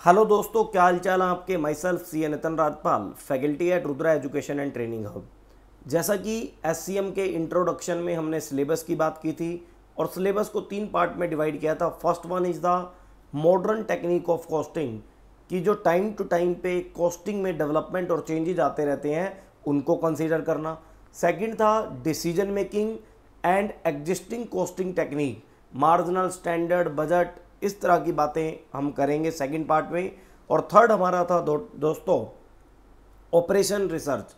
Hello दोस्तों, क्या हाल चाल है आपके? Myself C Nitin Rajpal faculty at Rudra education and training hub जैसा कि एससीएम के इंट्रोडक्शन में हमने सिलेबस की बात की थी, और सिलेबस को तीन पार्ट में डिवाइड किया था। First one is the modern technique of costing कि जो टाइम टू टाइम पे कॉस्टिंग में डेवलपमेंट और चेंजेज आते रहते हैं, उनको कंसिडर करना। सेकेंड था decision making and existing costing technique marginal standard budget इस तरह की बातें हम करेंगे सेकंड पार्ट में। और थर्ड हमारा था दो, दोस्तों ऑपरेशन रिसर्च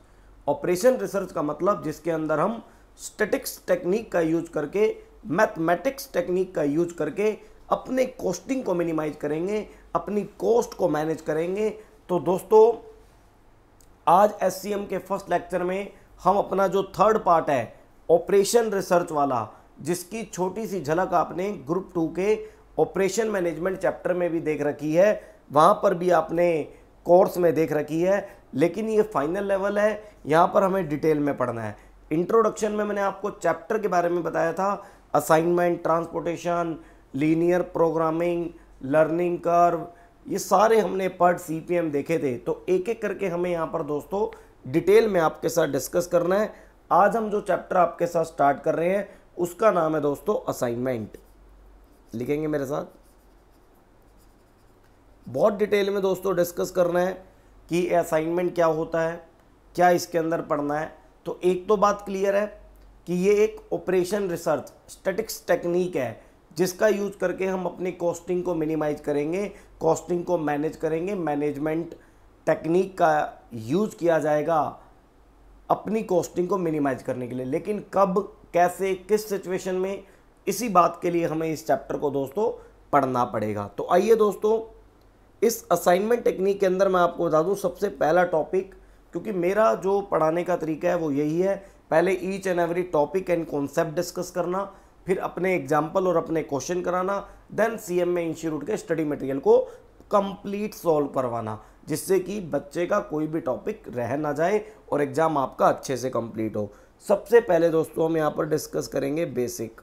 ऑपरेशन रिसर्च का मतलब जिसके अंदर हम स्टेटिक्स टेक्निक का यूज़ करके मैथमेटिक्स टेक्निक का यूज़ करके अपने कॉस्टिंग को मिनिमाइज करेंगे अपनी कॉस्ट को मैनेज करेंगे। तो दोस्तों आज एससीएम के फ़र्स्ट लेक्चर में हम अपना जो थर्ड पार्ट है ऑपरेशन रिसर्च वाला जिसकी छोटी सी झलक आपने ग्रुप टू के ऑपरेशन मैनेजमेंट चैप्टर में भी देख रखी है, वहाँ पर भी आपने कोर्स में देख रखी है, लेकिन ये फाइनल लेवल है, यहाँ पर हमें डिटेल में पढ़ना है। इंट्रोडक्शन में मैंने आपको चैप्टर के बारे में बताया था, assignment, transportation, linear programming, learning curve, ये सारे हमने पार्ट सी देखे थे तो एक एक करके हमें यहाँ पर दोस्तों डिटेल में आपके साथ डिस्कस करना है। आज हम जो चैप्टर आपके साथ स्टार्ट कर रहे हैं, उसका नाम है दोस्तों असाइनमेंट। लिखेंगे मेरे साथ। बहुत डिटेल में दोस्तों डिस्कस करना है कि असाइनमेंट क्या होता है, क्या इसके अंदर पढ़ना है। तो एक तो बात क्लियर है कि ये एक ऑपरेशन रिसर्च, स्टेटिक्स टेक्निक है, जिसका यूज़ करके हम अपनी कॉस्टिंग को मिनिमाइज करेंगे, कॉस्टिंग को मैनेज करेंगे, मैनेजमेंट टेक्निक का यूज़ किया जाएगा अपनी कॉस्टिंग को मिनिमाइज करने के लिए। लेकिन कब, कैसे, किस सिचुएशन में इसी बात के लिए हमें इस चैप्टर को दोस्तों पढ़ना पड़ेगा। तो आइए दोस्तों, इस असाइनमेंट टेक्निक के अंदर मैं आपको बता दूँ सबसे पहला टॉपिक क्योंकि मेरा जो पढ़ाने का तरीका है वो यही है। पहले each and every topic and concept discuss करना, फिर अपने एग्ज़ाम्पल और अपने क्वेश्चन कराना then C M A institute के स्टडी मटेरियल को कंप्लीट सॉल्व करवाना, जिससे कि बच्चे का कोई भी टॉपिक रह ना जाए और एग्ज़ाम आपका अच्छे से कंप्लीट हो। सबसे पहले दोस्तों हम यहाँ पर डिस्कस करेंगे बेसिक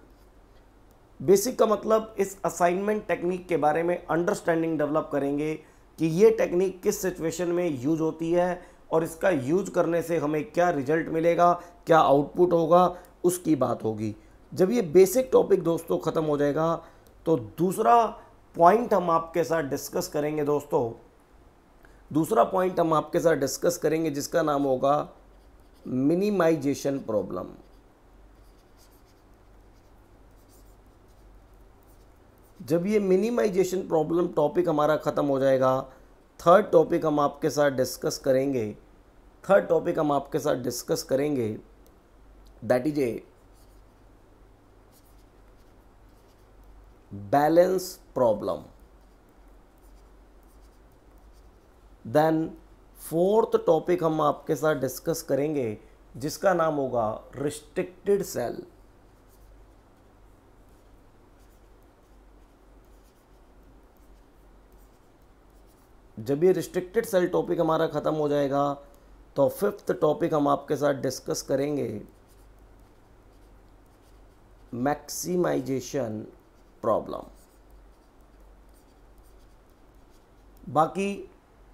बेसिक का मतलब इस असाइनमेंट टेक्निक के बारे में अंडरस्टैंडिंग डेवलप करेंगे कि ये टेक्निक किस सिचुएशन में यूज़ होती है और इसका यूज़ करने से हमें क्या रिज़ल्ट मिलेगा, क्या आउटपुट होगा, उसकी बात होगी। जब ये बेसिक टॉपिक दोस्तों ख़त्म हो जाएगा तो दूसरा पॉइंट हम आपके साथ डिस्कस करेंगे दोस्तों। दूसरा पॉइंट हम आपके साथ डिस्कस करेंगे जिसका नाम होगा मिनिमाइजेशन प्रॉब्लम जब ये मिनिमाइजेशन प्रॉब्लम टॉपिक हमारा ख़त्म हो जाएगा थर्ड टॉपिक हम आपके साथ डिस्कस करेंगे थर्ड टॉपिक हम आपके साथ डिस्कस करेंगे that is a balance problem then fourth topic हम आपके साथ डिस्कस करेंगे, जिसका नाम होगा रिस्ट्रिक्टेड सेल जब ये रिस्ट्रिक्टेड सेल टॉपिक हमारा ख़त्म हो जाएगा तो फिफ्थ टॉपिक हम आपके साथ डिस्कस करेंगे। मैक्सिमाइजेशन प्रॉब्लम बाकी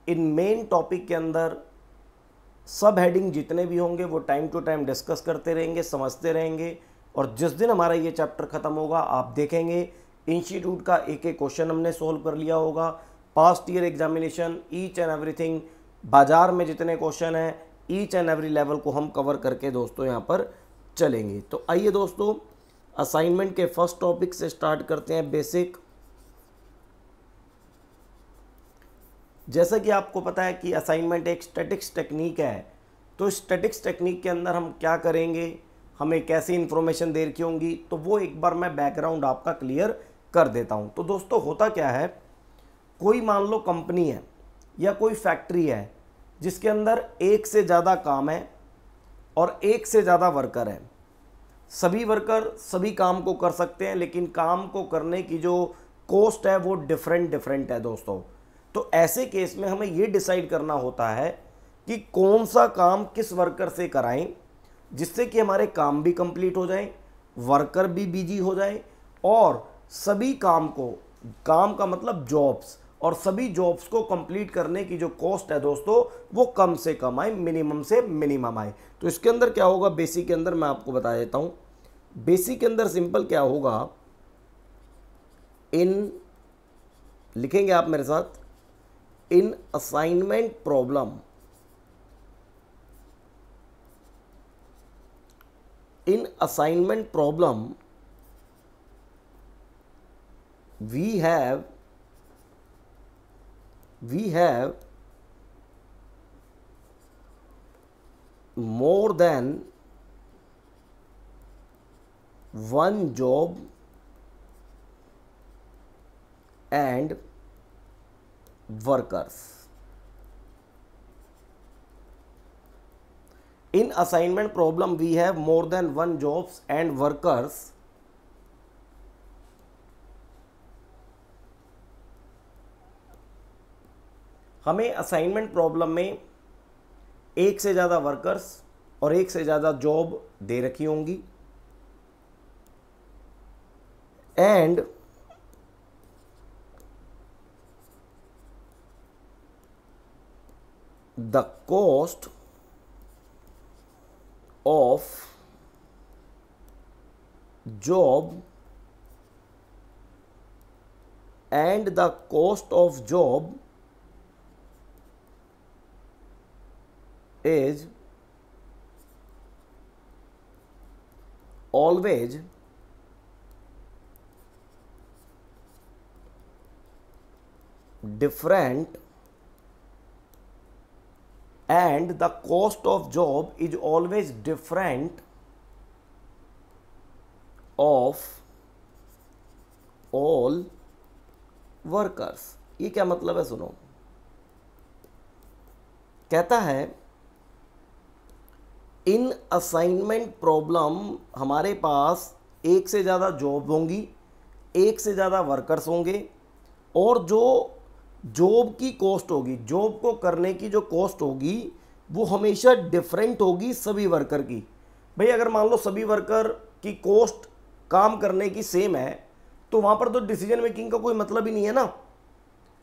इन मेन टॉपिक के अंदर सब हेडिंग जितने भी होंगे, वो टाइम टू टाइम डिस्कस करते रहेंगे, समझते रहेंगे। और जिस दिन हमारा ये चैप्टर ख़त्म होगा, आप देखेंगे इंस्टीट्यूट का एक एक क्वेश्चन हमने सोल्व कर लिया होगा। Past year examination each and everything बाज़ार में जितने क्वेश्चन हैं ईच एंड एवरी लेवल को हम कवर करके दोस्तों यहाँ पर चलेंगे। तो आइए दोस्तों असाइनमेंट के फ़र्स्ट टॉपिक से स्टार्ट करते हैं बेसिक जैसा कि आपको पता है कि असाइनमेंट एक स्टेटिक्स टेक्निक है तो स्टेटिक्स टेक्निक के अंदर हम क्या करेंगे? हमें कैसी इन्फॉर्मेशन दे रखी होंगी? तो वो एक बार मैं बैकग्राउंड आपका क्लियर कर देता हूँ। तो दोस्तों, होता क्या है? कोई मान लो कंपनी है या कोई फैक्ट्री है, जिसके अंदर एक से ज़्यादा काम है और एक से ज़्यादा वर्कर है। सभी वर्कर सभी काम को कर सकते हैं, लेकिन काम को करने की जो कॉस्ट है वो डिफरेंट डिफरेंट है दोस्तों। तो ऐसे केस में हमें ये डिसाइड करना होता है कि कौन सा काम किस वर्कर से कराएँ, जिससे कि हमारे काम भी कंप्लीट हो जाए वर्कर भी बिज़ी हो जाए, और सभी काम को, काम का मतलब जॉब्स और सभी जॉब्स को कंप्लीट करने की जो कॉस्ट है दोस्तों, वो कम से कम आए मिनिमम से मिनिमम आए। तो इसके अंदर क्या होगा? बेसिक के अंदर मैं आपको बता देता हूँ। बेसिक के अंदर सिंपल क्या होगा? इन लिखेंगे आप मेरे साथ in assignment problem in assignment problem we have we have more than one job and workers. In assignment problem we have more than one jobs and workers हमें असाइनमेंट प्रॉब्लम में एक से ज़्यादा वर्कर्स और एक से ज़्यादा जॉब दे रखी होंगी। And the cost of job and the cost of job is always different and the cost of job is always different of all workers ये क्या मतलब है सुनो कहता है इन असाइनमेंट प्रॉब्लम हमारे पास एक से ज़्यादा जॉब होंगी, एक से ज़्यादा वर्कर्स होंगे, और जो जॉब की कॉस्ट होगी जॉब को करने की जो कॉस्ट होगी, वो हमेशा डिफरेंट होगी सभी वर्कर की। भाई, अगर मान लो सभी वर्कर की कॉस्ट काम करने की सेम है तो वहाँ पर तो डिसीज़न मेकिंग का कोई मतलब ही नहीं है ना।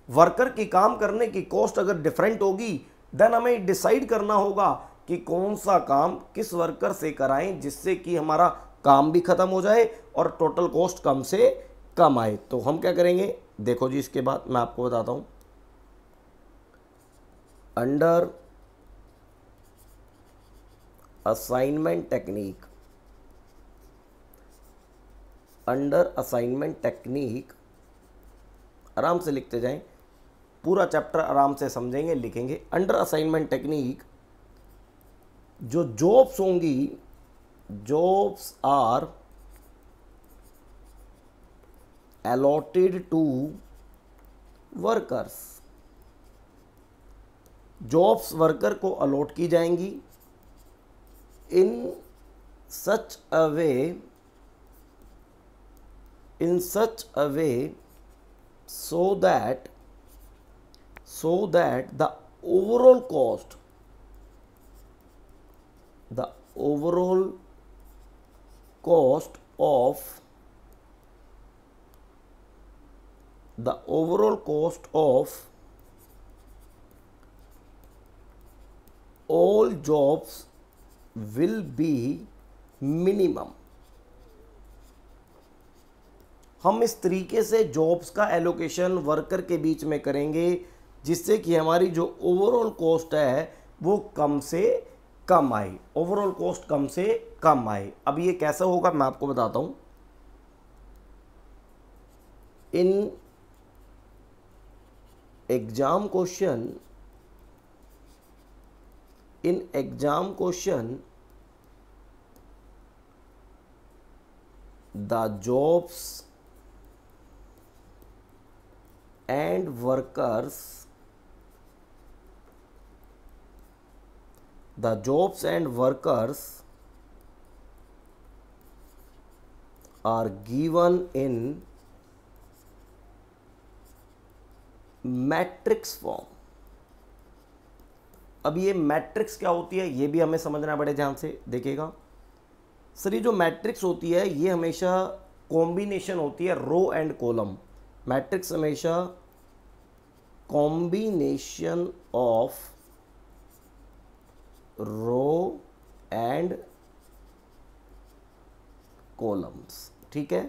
वर्कर की काम करने की कॉस्ट अगर डिफरेंट होगी देन हमें डिसाइड करना होगा कि कौन सा काम किस वर्कर से कराएँ जिससे कि हमारा काम भी खत्म हो जाए और टोटल कॉस्ट कम से कम आए। तो हम क्या करेंगे? देखो जी, इसके बाद मैं आपको बताता हूँ। Under assignment technique under assignment technique आराम से लिखते जाएँ। पूरा चैप्टर आराम से समझेंगे, लिखेंगे। अंडर असाइनमेंट टेक्निक जो जॉब्स होंगी jobs are allotted to workers jobs worker को अलॉट की जाएँगी in such a way in such a way so that so that the overall cost the overall cost of the overall cost of all jobs will be minimum हम इस तरीके से jobs का allocation worker के बीच में करेंगे जिससे कि हमारी जो ओवरऑल कॉस्ट है वो कम से कम आए ओवरऑल कॉस्ट कम से कम आए। अब ये कैसा होगा मैं आपको बताता हूँ। In exam question in exam question the jobs and workers the jobs and workers are given in matrix form. अब ये मैट्रिक्स क्या होती है, ये भी हमें समझना बड़े ध्यान से, देखिएगा। सर, ये जो मैट्रिक्स होती है, ये हमेशा कॉम्बिनेशन होती है रो एंड कॉलम। मैट्रिक्स हमेशा combination of row and columns, ठीक है?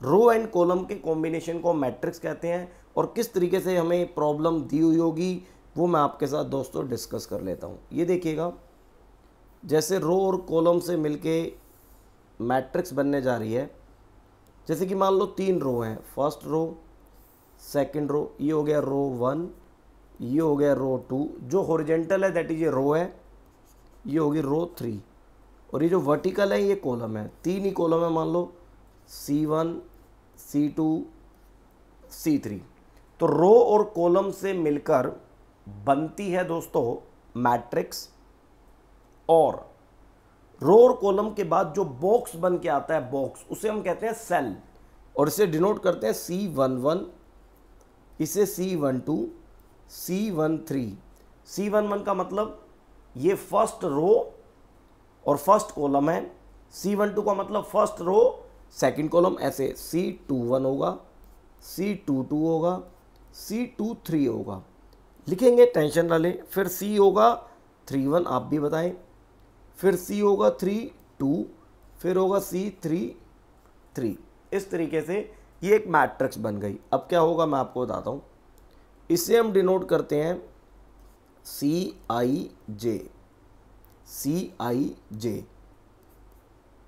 रो एंड कॉलम के कॉम्बिनेशन को मैट्रिक्स कहते हैं और किस तरीके से हमें प्रॉब्लम दी हुई होगी, वो मैं आपके साथ दोस्तों डिस्कस कर लेता हूँ। ये देखिएगा, जैसे रो और कॉलम से मिलके मैट्रिक्स बनने जा रही है, जैसे कि मान लो तीन रो हैं, फ़र्स्ट रो, सेकंड रो, ये हो गया रो वन, ये हो गया रो टू, जो हॉरिजेंटल है दैट इज़ ये रो है ये होगी रो थ्री और ये जो वर्टिकल है, ये कॉलम है। तीन ही कॉलम है, मान लो। C one C two C three तो रो और कॉलम से मिलकर बनती है दोस्तों मैट्रिक्स और रो और कॉलम के बाद जो बॉक्स बन के आता है बॉक्स उसे हम कहते हैं सेल और इसे डिनोट करते हैं सी वन वन इसे C one two C one three C one one का मतलब ये फ़र्स्ट रो और फ़र्स्ट कॉलम है। सी वन टू का मतलब फ़र्स्ट रो सेकंड कॉलम ऐसे सी टू वन होगा सी टू टू होगा सी टू थ्री होगा। लिखेंगे टेंशन वाले फिर सी होगा थ्री वन आप भी बताएँ। फिर सी होगा थ्री टू फिर होगा सी थ्री थ्री इस तरीके से ये एक मैट्रिक्स बन गई। अब क्या होगा, मैं आपको बताता हूँ। इसे हम डिनोट करते हैं सी आई जे सी आई जे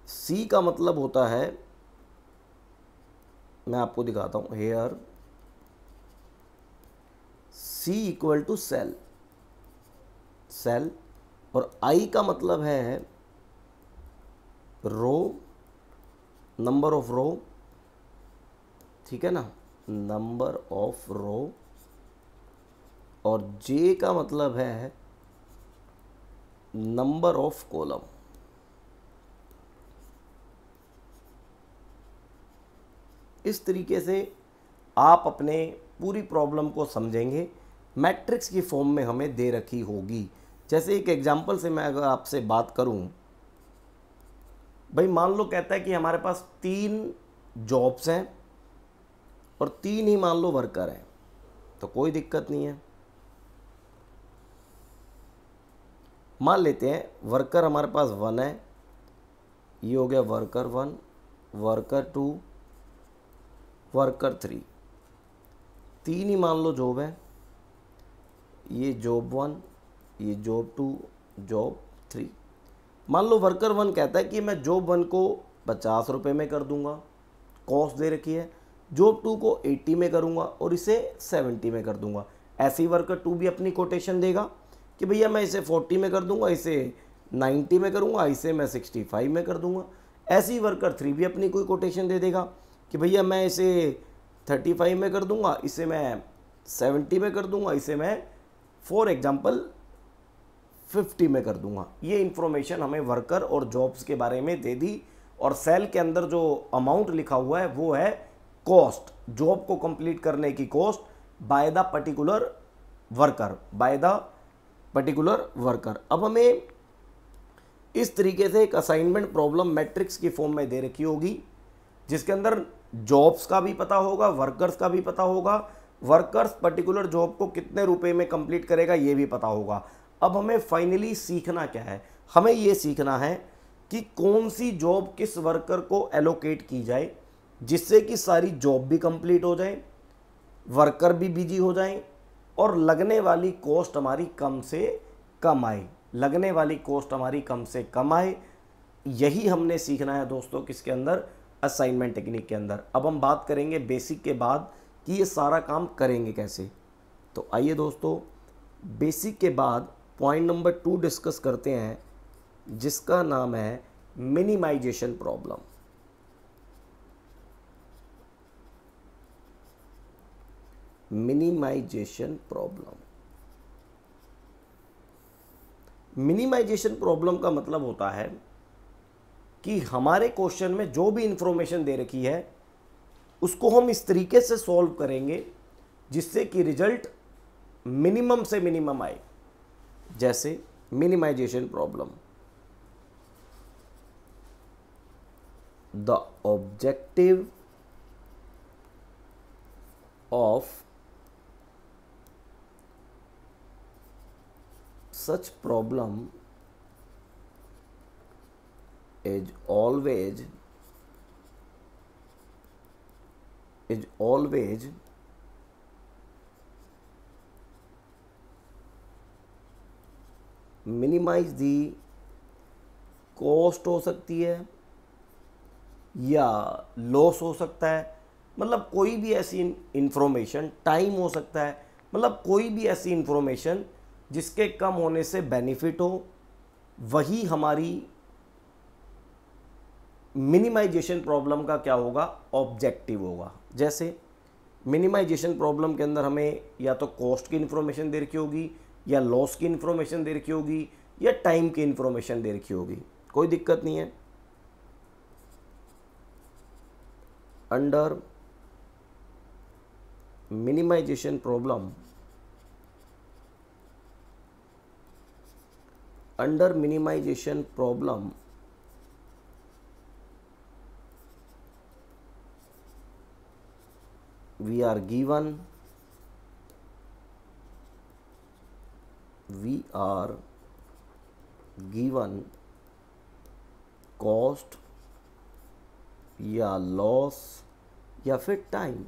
सी का मतलब होता है, मैं आपको दिखाता हूँ here C equal to cell cell और आई का मतलब है रो नंबर ऑफ़ रो ठीक है ना? नंबर ऑफ़ रो और जे का मतलब है नंबर ऑफ़ कॉलम इस तरीके से आप अपने पूरी प्रॉब्लम को समझेंगे। मैट्रिक्स की फॉर्म में हमें दे रखी होगी। जैसे एक एग्जांपल से मैं अगर आपसे बात करूँ, भाई मान लो कहता है कि हमारे पास तीन जॉब्स हैं और तीन ही मान लो वर्कर हैं तो कोई दिक्कत नहीं है। मान लेते हैं वर्कर हमारे पास वन है। ये हो गया worker one worker two worker three तीन ही मान लो जॉब है। ये जॉब वन ये जॉब टू जॉब थ्री मान लो वर्कर वन कहता है कि मैं जॉब वन को पचास रुपये में कर दूँगा। कॉस्ट दे रखी है। जॉब टू को एट्टी में करूँगा और इसे सेवेंटी में कर दूँगा। ऐसे ही वर्कर टू भी अपनी कोटेशन देगा। कि भैया मैं इसे फोर्टी में कर दूँगा, इसे नाइन्टी में करूँगा, इसे मैं सिक्सटी फाइव में कर दूँगा। ऐसे ही वर्कर थ्री भी अपनी कोई कोटेशन दे देगा कि भैया मैं इसे थर्टी फाइव में कर दूँगा, इसे मैं सेवेंटी में कर दूँगा, इसे मैं फॉर एग्जांपल फिफ्टी में कर दूँगा। ये इन्फॉर्मेशन हमें वर्कर और जॉब्स के बारे में दे दी और सेल के अंदर जो अमाउंट लिखा हुआ है, वो है कॉस्ट जॉब को कंप्लीट करने की cost by the particular worker by the particular worker अब हमें इस तरीके से एक असाइनमेंट प्रॉब्लम मैट्रिक्स की फॉर्म में दे रखी होगी, जिसके अंदर जॉब्स का भी पता होगा वर्कर्स का भी पता होगा वर्कर्स पर्टिकुलर जॉब को कितने रुपए में कंप्लीट करेगा ये भी पता होगा। अब हमें फाइनली सीखना क्या है? हमें ये सीखना है कि कौन सी जॉब किस वर्कर को एलोकेट की जाए, जिससे कि सारी जॉब भी कंप्लीट हो जाए वर्कर भी बिज़ी हो जाए और लगने वाली कॉस्ट हमारी कम से कम आए। लगने वाली कॉस्ट हमारी कम से कम आए। यही हमने सीखना है दोस्तों किसके अंदर? असाइनमेंट टेक्निक के अंदर। अब हम बात करेंगे बेसिक के बाद कि ये सारा काम करेंगे कैसे। तो आइए दोस्तों बेसिक के बाद पॉइंट नंबर टू डिस्कस करते हैं, जिसका नाम है minimization problem minimization problem. Minimization problem का मतलब होता है कि हमारे क्वेश्चन में जो भी इंफॉर्मेशन दे रखी है, उसको हम इस तरीके से सॉल्व करेंगे जिससे कि रिज़ल्ट मिनिमम से मिनिमम आए। जैसे minimization problem. The objective of such problem is always is always minimize the cost हो सकती है या लॉस हो सकता है। मतलब कोई भी ऐसी इंफॉर्मेशन टाइम हो सकता है। मतलब कोई भी ऐसी इंफॉर्मेशन जिसके कम होने से बेनिफिट हो, वही हमारी मिनिमाइजेशन प्रॉब्लम का क्या होगा? ऑब्जेक्टिव होगा। जैसे मिनिमाइजेशन प्रॉब्लम के अंदर हमें या तो कॉस्ट की इन्फॉर्मेशन दे रखी होगी, या लॉस की इन्फॉर्मेशन दे रखी होगी, या टाइम की इन्फॉर्मेशन दे रखी होगी। कोई दिक्कत नहीं है। Under minimization problem under minimization problem we are given, we are given cost या लॉस या फिर टाइम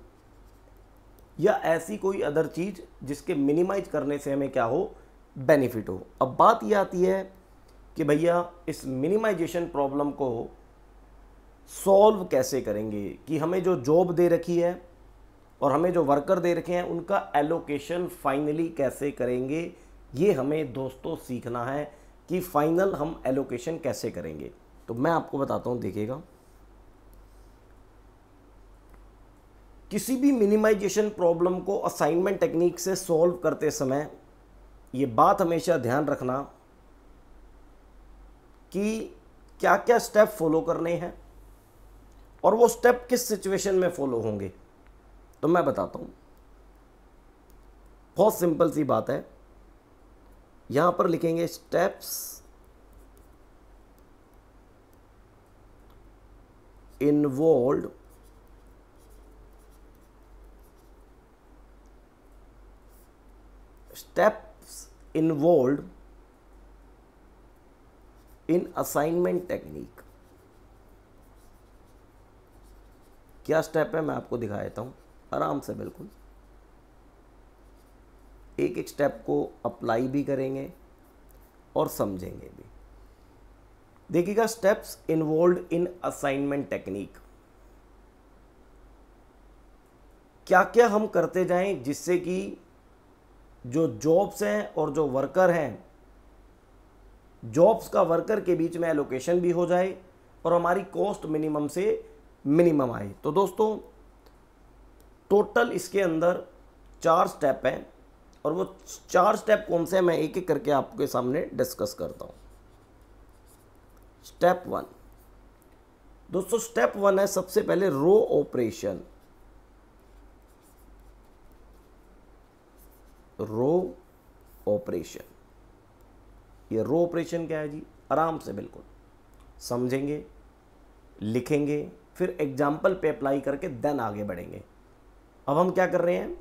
या ऐसी कोई अदर चीज़ जिसके मिनिमाइज करने से हमें क्या हो? बेनिफिट हो। अब बात यह आती है कि भैया, इस मिनिमाइजेशन प्रॉब्लम को सॉल्व कैसे करेंगे? कि हमें जो जॉब दे रखी है और हमें जो वर्कर दे रखे हैं, उनका एलोकेशन फाइनली कैसे करेंगे? ये हमें दोस्तों सीखना है कि फाइनल हम एलोकेशन कैसे करेंगे। तो मैं आपको बताता हूँ, देखिएगा। किसी भी मिनिमाइजेशन प्रॉब्लम को असाइनमेंट टेक्निक से सॉल्व करते समय ये बात हमेशा ध्यान रखना कि क्या क्या स्टेप फॉलो करने हैं और वो स्टेप किस सिचुएशन में फॉलो होंगे। तो मैं बताता हूँ। बहुत सिंपल सी बात है। यहाँ पर लिखेंगे steps involve steps involved in assignment technique. क्या स्टेप है? मैं आपको दिखा देता हूँ। आराम से, बिल्कुल। एक एक स्टेप को अप्लाई भी करेंगे और समझेंगे भी। देखिएगा steps involve in assignment technique क्या क्या हम करते जाएँ जिससे कि जो जॉब्स हैं और जो वर्कर हैं जॉब्स का वर्कर के बीच में एलोकेशन भी हो जाए और हमारी कॉस्ट मिनिमम से मिनिमम आए। तो दोस्तों टोटल इसके अंदर चार स्टेप हैं और वो चार स्टेप कौन से हैं, मैं एक एक करके आपके सामने डिस्कस करता हूँ। स्टेप वन दोस्तों स्टेप वन है सबसे पहले रो ऑपरेशन रो ऑपरेशन। ये रो ऑपरेशन क्या है जी? आराम से बिल्कुल। समझेंगे, लिखेंगे, फिर एग्ज़ाम्पल पे अप्लाई करके देन आगे बढ़ेंगे। अब हम क्या कर रहे हैं?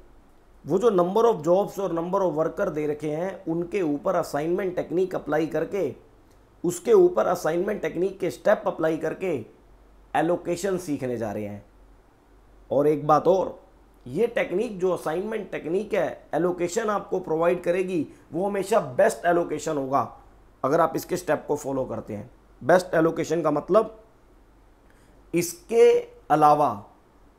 वो जो नंबर ऑफ़ जॉब्स और नंबर ऑफ़ वर्कर दे रखे हैं, उनके ऊपर असाइनमेंट टेक्निक अप्लाई करके, उसके ऊपर असाइनमेंट टेक्निक के स्टेप अप्लाई करके एलोकेशन सीखने जा रहे हैं। और एक बात और ये टेक्निक जो असाइनमेंट टेक्निक है एलोकेशन आपको प्रोवाइड करेगी, वो हमेशा बेस्ट एलोकेशन होगा, अगर आप इसके स्टेप को फॉलो करते हैं। बेस्ट एलोकेशन का मतलब इसके अलावा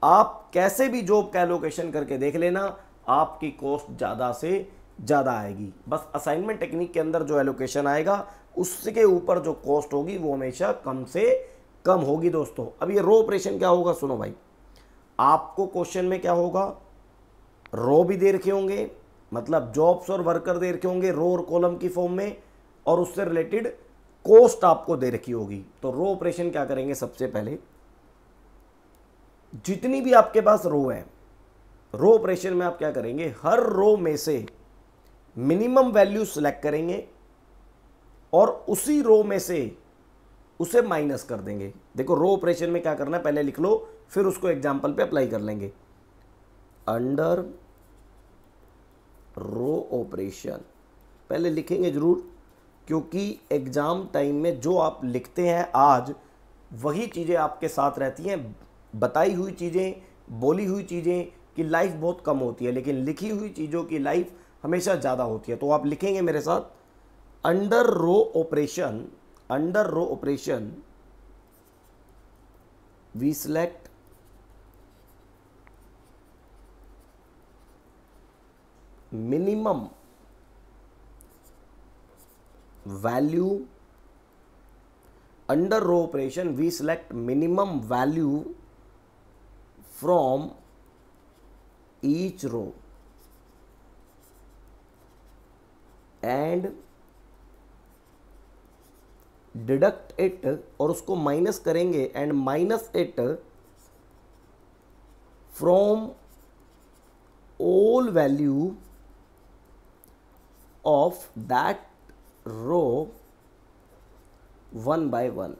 आप कैसे भी जॉब का एलोकेशन करके देख लेना, आपकी कॉस्ट ज़्यादा से ज़्यादा आएगी। बस असाइनमेंट टेक्निक के अंदर जो एलोकेशन आएगा, उसके ऊपर जो कॉस्ट होगी, वो हमेशा कम से कम होगी दोस्तों। अब ये रो ऑपरेशन क्या होगा, सुनो भाई। आपको क्वेश्चन में क्या होगा? रो भी दे रखे होंगे मतलब जॉब्स और वर्कर दे रखे होंगे रो और कॉलम की फॉर्म में, और उससे रिलेटेड कोस्ट आपको दे रखी होगी। तो रो ऑपरेशन क्या करेंगे सबसे पहले? जितनी भी आपके पास रो है, रो ऑपरेशन में आप क्या करेंगे? हर रो में से मिनिमम वैल्यू सिलेक्ट करेंगे और उसी रो में से उसे माइनस कर देंगे। देखो, रो ऑपरेशन में क्या करना है? पहले लिख लो फिर उसको एग्ज़ाम्पल पे अप्लाई कर लेंगे। अंडर रो ऑपरेशन पहले लिखेंगे ज़रूर, क्योंकि एग्ज़ाम टाइम में जो आप लिखते हैं आज, वही चीज़ें आपके साथ रहती हैं। बताई हुई चीज़ें, बोली हुई चीज़ें की लाइफ बहुत कम होती है, लेकिन लिखी हुई चीज़ों की लाइफ हमेशा ज़्यादा होती है। तो आप लिखेंगे मेरे साथ under row operation under row operation we select minimum value under row operation we select minimum value from each row and deduct it और उसको माइनस करेंगे and minus it from all value of that row one by one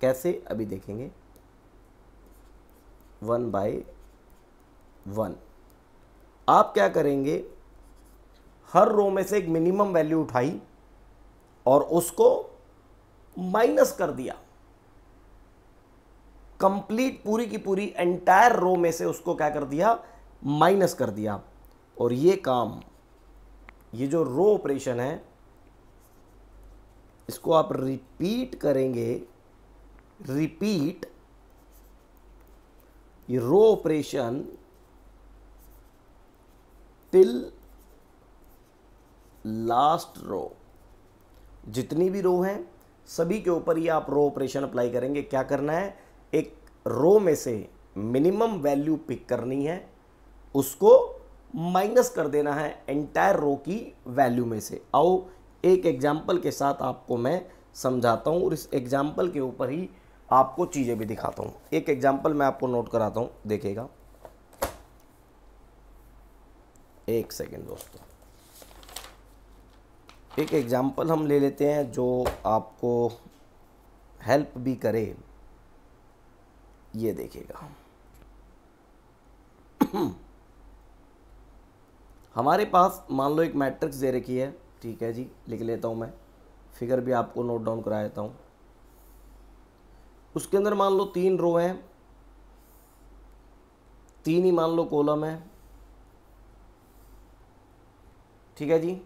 कैसे? अभी देखेंगे। One by one आप क्या करेंगे? हर रो में से एक मिनिमम वैल्यू उठाई और उसको माइनस कर दिया। कंप्लीट पूरी की पूरी एंटायर रो में से उसको क्या कर दिया? माइनस कर दिया। और ये काम ये जो रो ऑपरेशन है, इसको आप रिपीट करेंगे, रिपीट, ये row operation till last row जितनी भी रो हैं, सभी के ऊपर ये आप रो ऑपरेशन अप्लाई करेंगे। क्या करना है? एक रो में से मिनिमम वैल्यू पिक करनी है, उसको माइनस कर देना है एंटायर रो की वैल्यू में से। आओ, एक एग्ज़ाम्पल के साथ आपको मैं समझाता हूँ और इस एग्ज़ाम्पल के ऊपर ही आपको चीज़ें भी दिखाता हूँ। एक एग्ज़ाम्पल मैं आपको नोट कराता हूँ, देखिएगा। एक सेकेंड दोस्तों। एक एग्ज़ाम्पल हम ले लेते हैं जो आपको हेल्प भी करे। ये देखिएगा। हमारे पास मान लो एक मैट्रिक्स दे रखी है ठीक है जी लिख लेता हूँ मैं। फिगर भी आपको नोट डाउन करा देता हूँ। उसके अंदर मान लो तीन रो हैं। तीन ही मान लो कॉलम है। ठीक है जी?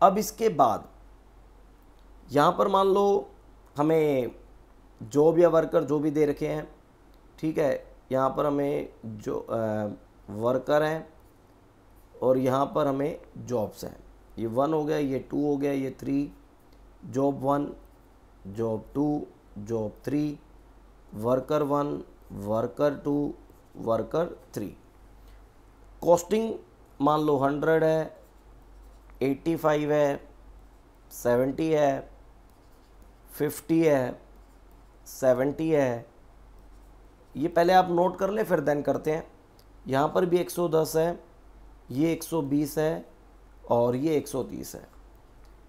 अब इसके बाद यहाँ पर मान लो हमें जॉब या वर्कर जो भी दे रखे हैं ठीक है यहाँ पर हमें जो आ, वर्कर हैं और यहाँ पर हमें जॉब्स हैं। ये वन हो गया, ये टू हो गया, ये three job one job two job three worker one worker two worker three costing मान लो हंड्रेड है एट्टी फाइव है सेवेंटी है फिफ्टी है सेवेंटी है। ये पहले आप नोट कर लें, फिर देन करते हैं। यहाँ पर भी एक सौ दस है। ये 120 है और ये 130 है।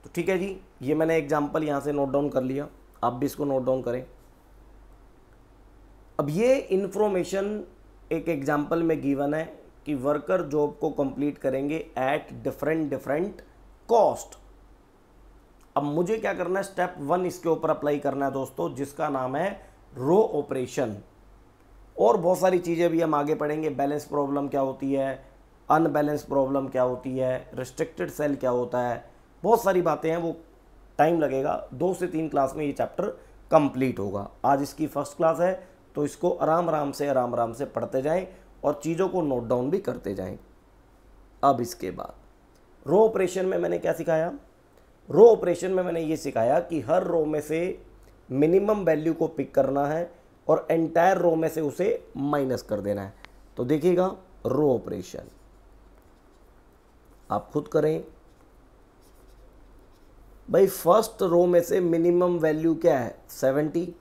तो ठीक है जी, ये मैंने एग्ज़ाम्पल यहाँ से नोट डाउन कर लिया। आप भी इसको नोट डाउन करें। अब ये इन्फॉर्मेशन एक एग्ज़ाम्पल में गिवन है कि वर्कर जॉब को कंप्लीट करेंगे एट डिफरेंट डिफरेंट कॉस्ट अब मुझे क्या करना है स्टेप वन इसके ऊपर अप्लाई करना है दोस्तों, जिसका नाम है रो ऑपरेशन और बहुत सारी चीज़ें भी हम आगे पढ़ेंगे। बैलेंस प्रॉब्लम क्या होती है? अनबैलेंस प्रॉब्लम क्या होती है रिस्ट्रिक्टेड सेल क्या होता है, बहुत सारी बातें हैं, वो टाइम लगेगा, दो से तीन क्लास में ये चैप्टर कंप्लीट होगा। आज इसकी फ़र्स्ट क्लास है तो इसको आराम आराम से, आराम आराम से पढ़ते जाएँ और चीज़ों को नोट डाउन भी करते जाएँ। अब इसके बाद रो ऑपरेशन में मैंने क्या सिखाया? रो ऑपरेशन में मैंने ये सिखाया कि हर रो में से मिनिमम वैल्यू को पिक करना है और एंटायर रो में से उसे माइनस कर देना है। तो देखिएगा रो ऑपरेशन आप खुद करें। भाई, फ़र्स्ट रो में से मिनिमम वैल्यू क्या है? सेवेंटी।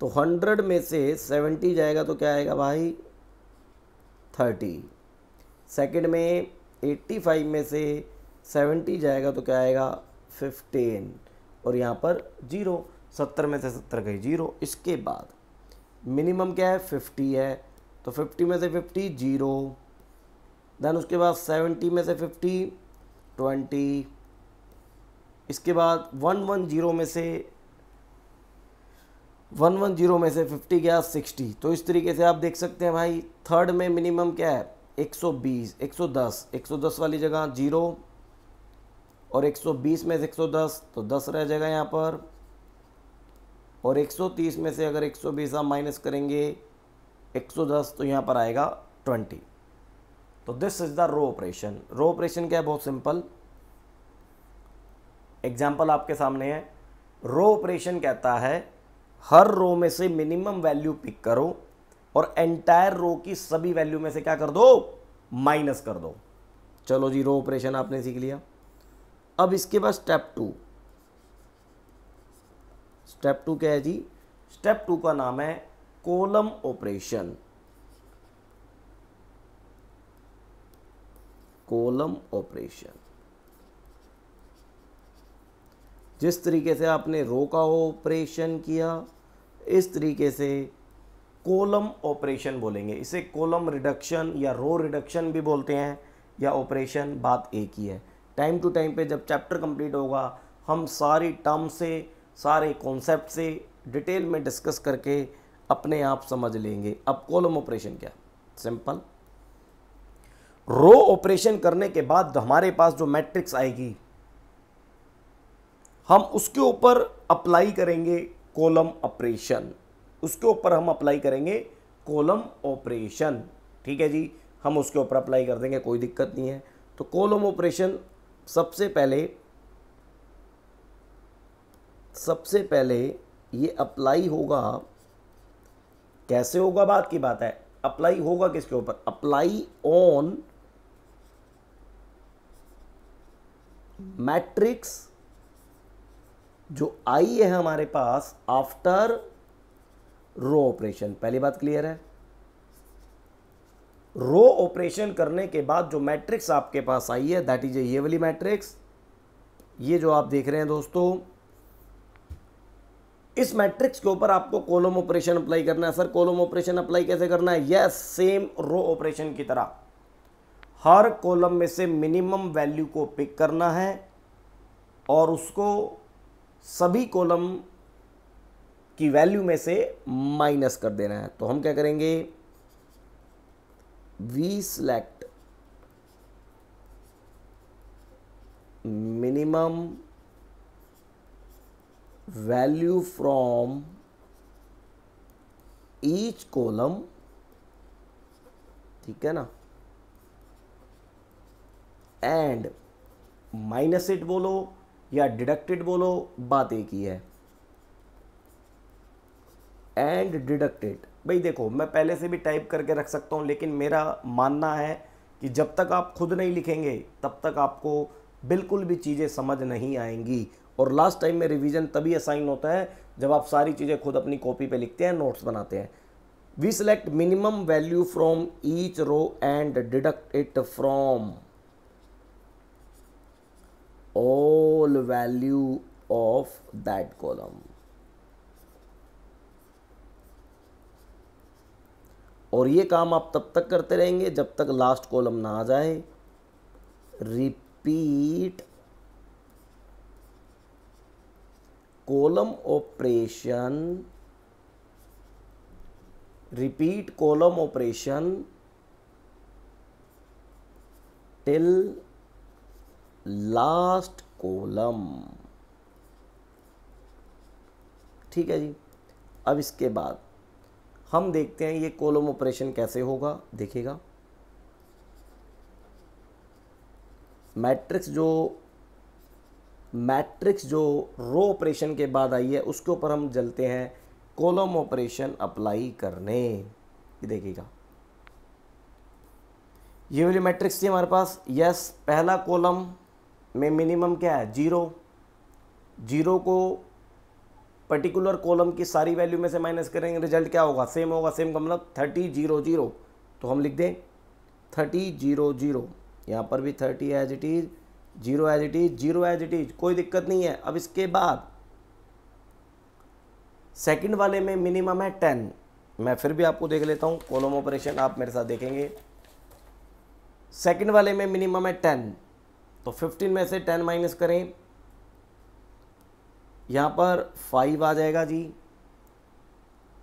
तो हंड्रेड में से सेवेंटी जाएगा तो क्या आएगा भाई? थर्टी। सेकंड में एट्टी फाइव में से सेवेंटी जाएगा तो क्या आएगा? फिफ्टीन। और यहाँ पर ज़ीरो। सत्तर में से सत्तर गई ज़ीरो। इसके बाद मिनिमम क्या है? फिफ्टी है। तो फिफ्टी में से फिफ्टी, ज़ीरो। देन उसके बाद सेवेंटी में से फिफ्टी ट्वेंटी इसके बाद वन वन ज़ीरो में से वन वन ज़ीरो में से फिफ्टी गया सिक्सटी तो इस तरीके से आप देख सकते हैं भाई थर्ड में मिनिमम क्या है? एक सौ बीस, एक सौ दस. एक सौ दस वाली जगह ज़ीरो और एक सौ बीस में से एक सौ दस तो दस रह जाएगा यहाँ पर. और एक सौ तीस में से अगर एक सौ बीस आप माइनस करेंगे, एक सौ दस तो यहाँ पर आएगा ट्वेंटी तो this is the row operation row operation क्या है? बहुत सिंपल एग्ज़ाम्पल आपके सामने है. रो ऑपरेशन कहता है, हर रो में से मिनिमम वैल्यू पिक करो और एंटायर रो की सभी वैल्यू में से क्या कर दो? माइनस कर दो. चलो जी रो ऑपरेशन आपने सीख लिया. अब इसके बाद स्टेप टू स्टेप टू क्या है जी? स्टेप टू का नाम है कोलम ऑपरेशन कोलम ऑपरेशन। जिस तरीके से आपने रो का ऑपरेशन किया, इस तरीके से कोलम ऑपरेशन बोलेंगे। इसे कोलम रिडक्शन या रो रिडक्शन भी बोलते हैं, या ऑपरेशन बात एक ही है। टाइम टू टाइम पे जब चैप्टर कंप्लीट होगा, हम सारी टर्म से, सारे कॉन्सेप्ट से डिटेल में डिस्कस करके अपने आप समझ लेंगे। अब कॉलम ऑपरेशन क्या? सिंपल। रो ऑपरेशन करने के बाद हमारे पास जो मैट्रिक्स आएगी, हम उसके ऊपर अप्लाई करेंगे कॉलम ऑपरेशन। उसके ऊपर हम अप्लाई करेंगे कॉलम ऑपरेशन। ठीक है जी? हम उसके ऊपर अप्लाई कर देंगे, कोई दिक्कत नहीं है। तो कॉलम ऑपरेशन सबसे पहले सबसे पहले ये अप्लाई होगा, कैसे होगा बात की बात है? अप्लाई होगा किसके ऊपर? अप्लाई ऑन मैट्रिक्स जो आई है हमारे पास आफ्टर रो ऑपरेशन। पहली बात क्लियर है? रो ऑपरेशन करने के बाद जो मैट्रिक्स आपके पास आई है दैट इज़ ए ये वाली मैट्रिक्स, ये जो आप देख रहे हैं दोस्तों, इस मैट्रिक्स के ऊपर आपको कॉलम ऑपरेशन अप्लाई करना है। सर, कॉलम ऑपरेशन अप्लाई कैसे करना है? यस, सेम रो ऑपरेशन की तरह। हर कॉलम में से मिनिमम वैल्यू को पिक करना है और उसको सभी कॉलम की वैल्यू में से माइनस कर देना है। तो हम क्या करेंगे? We select minimum value from each column ठीक है ना? एंड माइनस इट बोलो या डिडक्टेड बोलो, बात एक ही है। एंड डिडक्टेड भाई देखो, मैं पहले से भी टाइप करके रख सकता हूँ, लेकिन मेरा मानना है कि जब तक आप खुद नहीं लिखेंगे, तब तक आपको बिल्कुल भी चीज़ें समझ नहीं आएँगी। और लास्ट टाइम में रिवीजन तभी असाइन होता है, जब आप सारी चीज़ें खुद अपनी कॉपी पे लिखते हैं नोट्स बनाते हैं। We select minimum value from each row and deduct it from all value of that column. और ये काम आप तब तक करते रहेंगे जब तक लास्ट कॉलम ना आ जाए। Repeat column operation repeat column operation till last column. ठीक है जी? अब इसके बाद हम देखते हैं ये कॉलम ऑपरेशन कैसे होगा। देखिएगा। मैट्रिक्स जो मैट्रिक्स जो रो ऑपरेशन के बाद आई है, उसके ऊपर हम जलते हैं कॉलम ऑपरेशन अप्लाई करने। ये देखिएगा। ये वाली मैट्रिक्स थी हमारे पास। यस, पहला कॉलम में मिनिमम क्या है? ज़ीरो ज़ीरो को पर्टिकुलर कॉलम की सारी वैल्यू में से माइनस करेंगे रिज़ल्ट क्या होगा? सेम होगा सेम का मतलब थर्टी ज़ीरो ज़ीरो तो हम लिख दें थर्टी ज़ीरो ज़ीरो यहाँ पर भी thirty as it is zero as it is zero as it is कोई दिक्कत नहीं है। अब इसके बाद सेकंड वाले में मिनिमम है टेन मैं फिर भी आपको देख लेता हूँ। कॉलम ऑपरेशन आप मेरे साथ देखेंगे। सेकंड वाले में मिनिमम है टेन तो 15 में से 10 माइनस करें। यहाँ पर 5 आ जाएगा जी।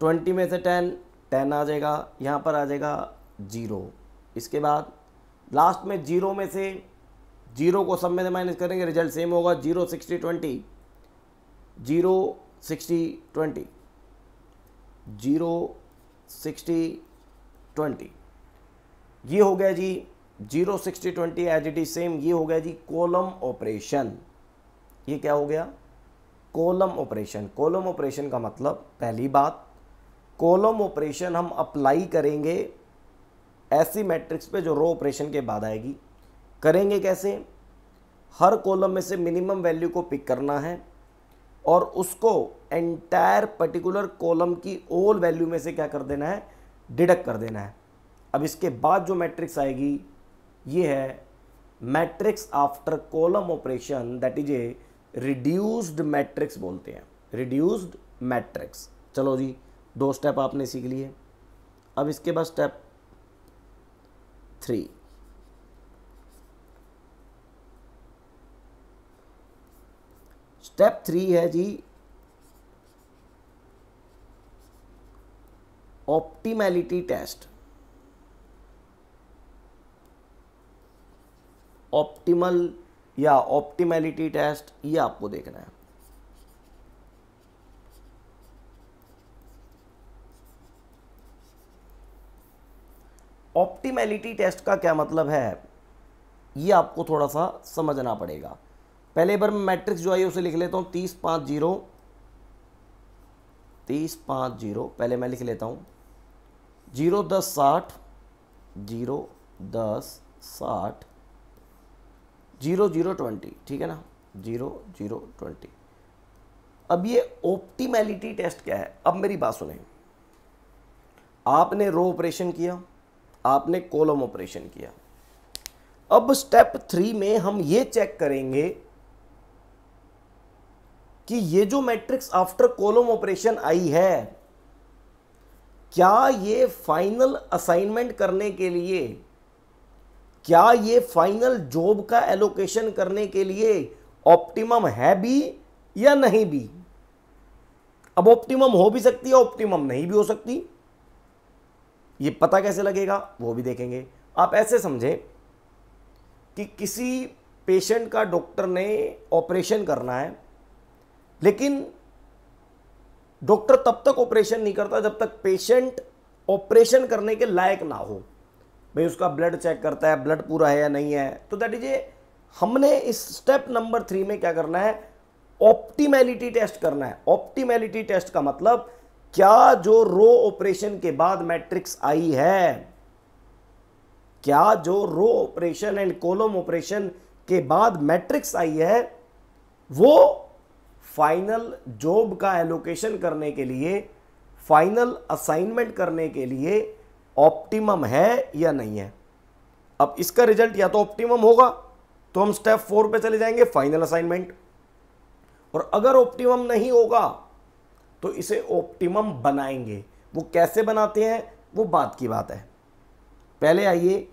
20 में से 10 10 आ जाएगा। यहाँ पर आ जाएगा ज़ीरो इसके बाद लास्ट में ज़ीरो में से ज़ीरो को सब में से माइनस करेंगे रिज़ल्ट सेम होगा। Zero sixty twenty zero sixty twenty zero sixty twenty ये हो गया जी। Zero sixty twenty as it is same ये हो गया जी कोलम ऑपरेशन ये क्या हो गया? कोलम ऑपरेशन कोलम ऑपरेशन का मतलब पहली बात कोलम ऑपरेशन हम अप्लाई करेंगे ऐसी मैट्रिक्स पे जो रो ऑपरेशन के बाद आएगी. करेंगे कैसे? हर कॉलम में से मिनिमम वैल्यू को पिक करना है और उसको एंटायर पर्टिकुलर कॉलम की ओल वैल्यू में से क्या कर देना है? डिडक्ट कर देना है. अब इसके बाद जो मैट्रिक्स आएगी ये है matrix after column operation that is a reduced matrix बोलते हैं। रिड्यूस्ड मैट्रिक्स चलो जी, दो स्टेप आपने सीख लिए। अब इसके बाद स्टेप थ्री स्टेप थ्री है जी ऑप्टिमैलिटी टेस्ट ऑप्टिमल या ऑप्टिमैलिटी टेस्ट ये आपको देखना है। ऑप्टिमैलिटी टेस्ट का क्या मतलब है? ये आपको थोड़ा सा समझना पड़ेगा। पहले बार मैं मैट्रिक्स जो आई उसे लिख लेता हूँ, तीस पाँच ज़ीरो। तीस पाँच ज़ीरो, पहले मैं लिख लेता हूँ। ज़ीरो दस साठ, ज़ीरो दस साठ ज़ीरो ज़ीरो ट्वेंटी, ठीक है ना? Zero zero twenty. अब ये ऑप्टिमैलिटी टेस्ट क्या है? अब मेरी बात सुने। आपने रो ऑपरेशन किया, आपने कॉलम ऑपरेशन किया। अब स्टेप थ्री में हम ये चेक करेंगे कि ये जो मैट्रिक्स आफ्टर कॉलम ऑपरेशन आई है, क्या ये फाइनल असाइनमेंट करने के लिए क्या ये फाइनल जॉब का एलोकेशन करने के लिए ऑप्टिमम है भी या नहीं भी अब ऑप्टिमम हो भी सकती है ऑप्टिमम नहीं भी हो सकती। ये पता कैसे लगेगा? वो भी देखेंगे। आप ऐसे समझें कि किसी पेशेंट का डॉक्टर ने ऑपरेशन करना है, लेकिन डॉक्टर तब तक ऑपरेशन नहीं करता जब तक पेशेंट ऑपरेशन करने के लायक ना हो। भाई उसका ब्लड चेक करता है ब्लड पूरा है या नहीं है। तो दैट इज़ ए हमने इस स्टेप नंबर थ्री में क्या करना है? ऑप्टिमैलिटी टेस्ट करना है। ऑप्टिमैलिटी टेस्ट का मतलब क्या जो रो ऑपरेशन के बाद मैट्रिक्स आई है, क्या जो row operation and column operation के बाद मैट्रिक्स आई है, वो फाइनल जॉब का एलोकेशन करने के लिए फाइनल असाइनमेंट करने के लिए ऑप्टिमम है या नहीं है? अब इसका रिज़ल्ट या तो ऑप्टिमम होगा तो हम स्टेप फोर पे चले जाएँगे फाइनल असाइनमेंट और अगर ऑप्टिमम नहीं होगा तो इसे ऑप्टिमम बनाएँगे। वो कैसे बनाते हैं? वो बात की बात है। पहले आइए,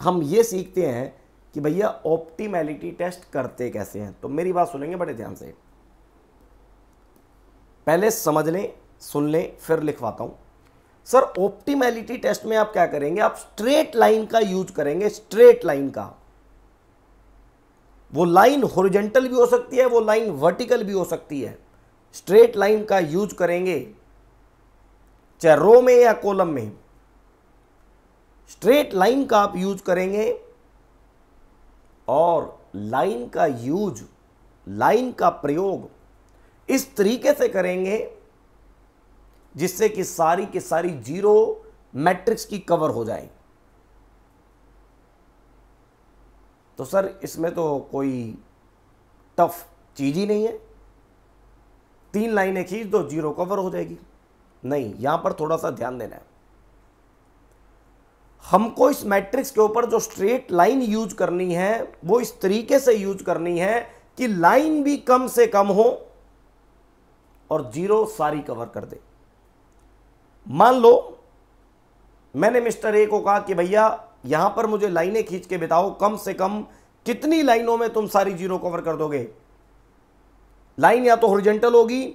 हम ये सीखते हैं कि भैया ऑप्टिमैलिटी टेस्ट करते कैसे हैं। तो मेरी बात सुनेंगे बड़े ध्यान से। पहले समझ लें, सुन लें, फिर लिखवाता हूँ। सर ऑप्टिमैलिटी टेस्ट में आप क्या करेंगे? आप स्ट्रेट लाइन का यूज़ करेंगे स्ट्रेट लाइन का। वो लाइन होरिजेंटल भी हो सकती है, वो लाइन वर्टिकल भी हो सकती है। स्ट्रेट लाइन का यूज़ करेंगे, चाहे रो में या कॉलम में। स्ट्रेट लाइन का आप यूज़ करेंगे, और लाइन का यूज़ लाइन का प्रयोग इस तरीके से करेंगे जिससे कि सारी की सारी ज़ीरो मैट्रिक्स की कवर हो जाए। तो सर, इसमें तो कोई टफ चीज़ ही नहीं है। तीन लाइनें खींच दो, ज़ीरो कवर हो जाएगी। नहीं, यहाँ पर थोड़ा सा ध्यान देना है। हमको इस मैट्रिक्स के ऊपर जो स्ट्रेट लाइन यूज़ करनी है, वो इस तरीके से यूज़ करनी है कि लाइन भी कम से कम हो और ज़ीरो सारी कवर कर दे। मान लो, मैंने मिस्टर ए को कहा कि भैया, यहाँ पर मुझे लाइनें खींच के बताओ, कम से कम कितनी लाइनों में तुम सारी ज़ीरो कवर कर दोगे? लाइन या तो होरिजेंटल होगी,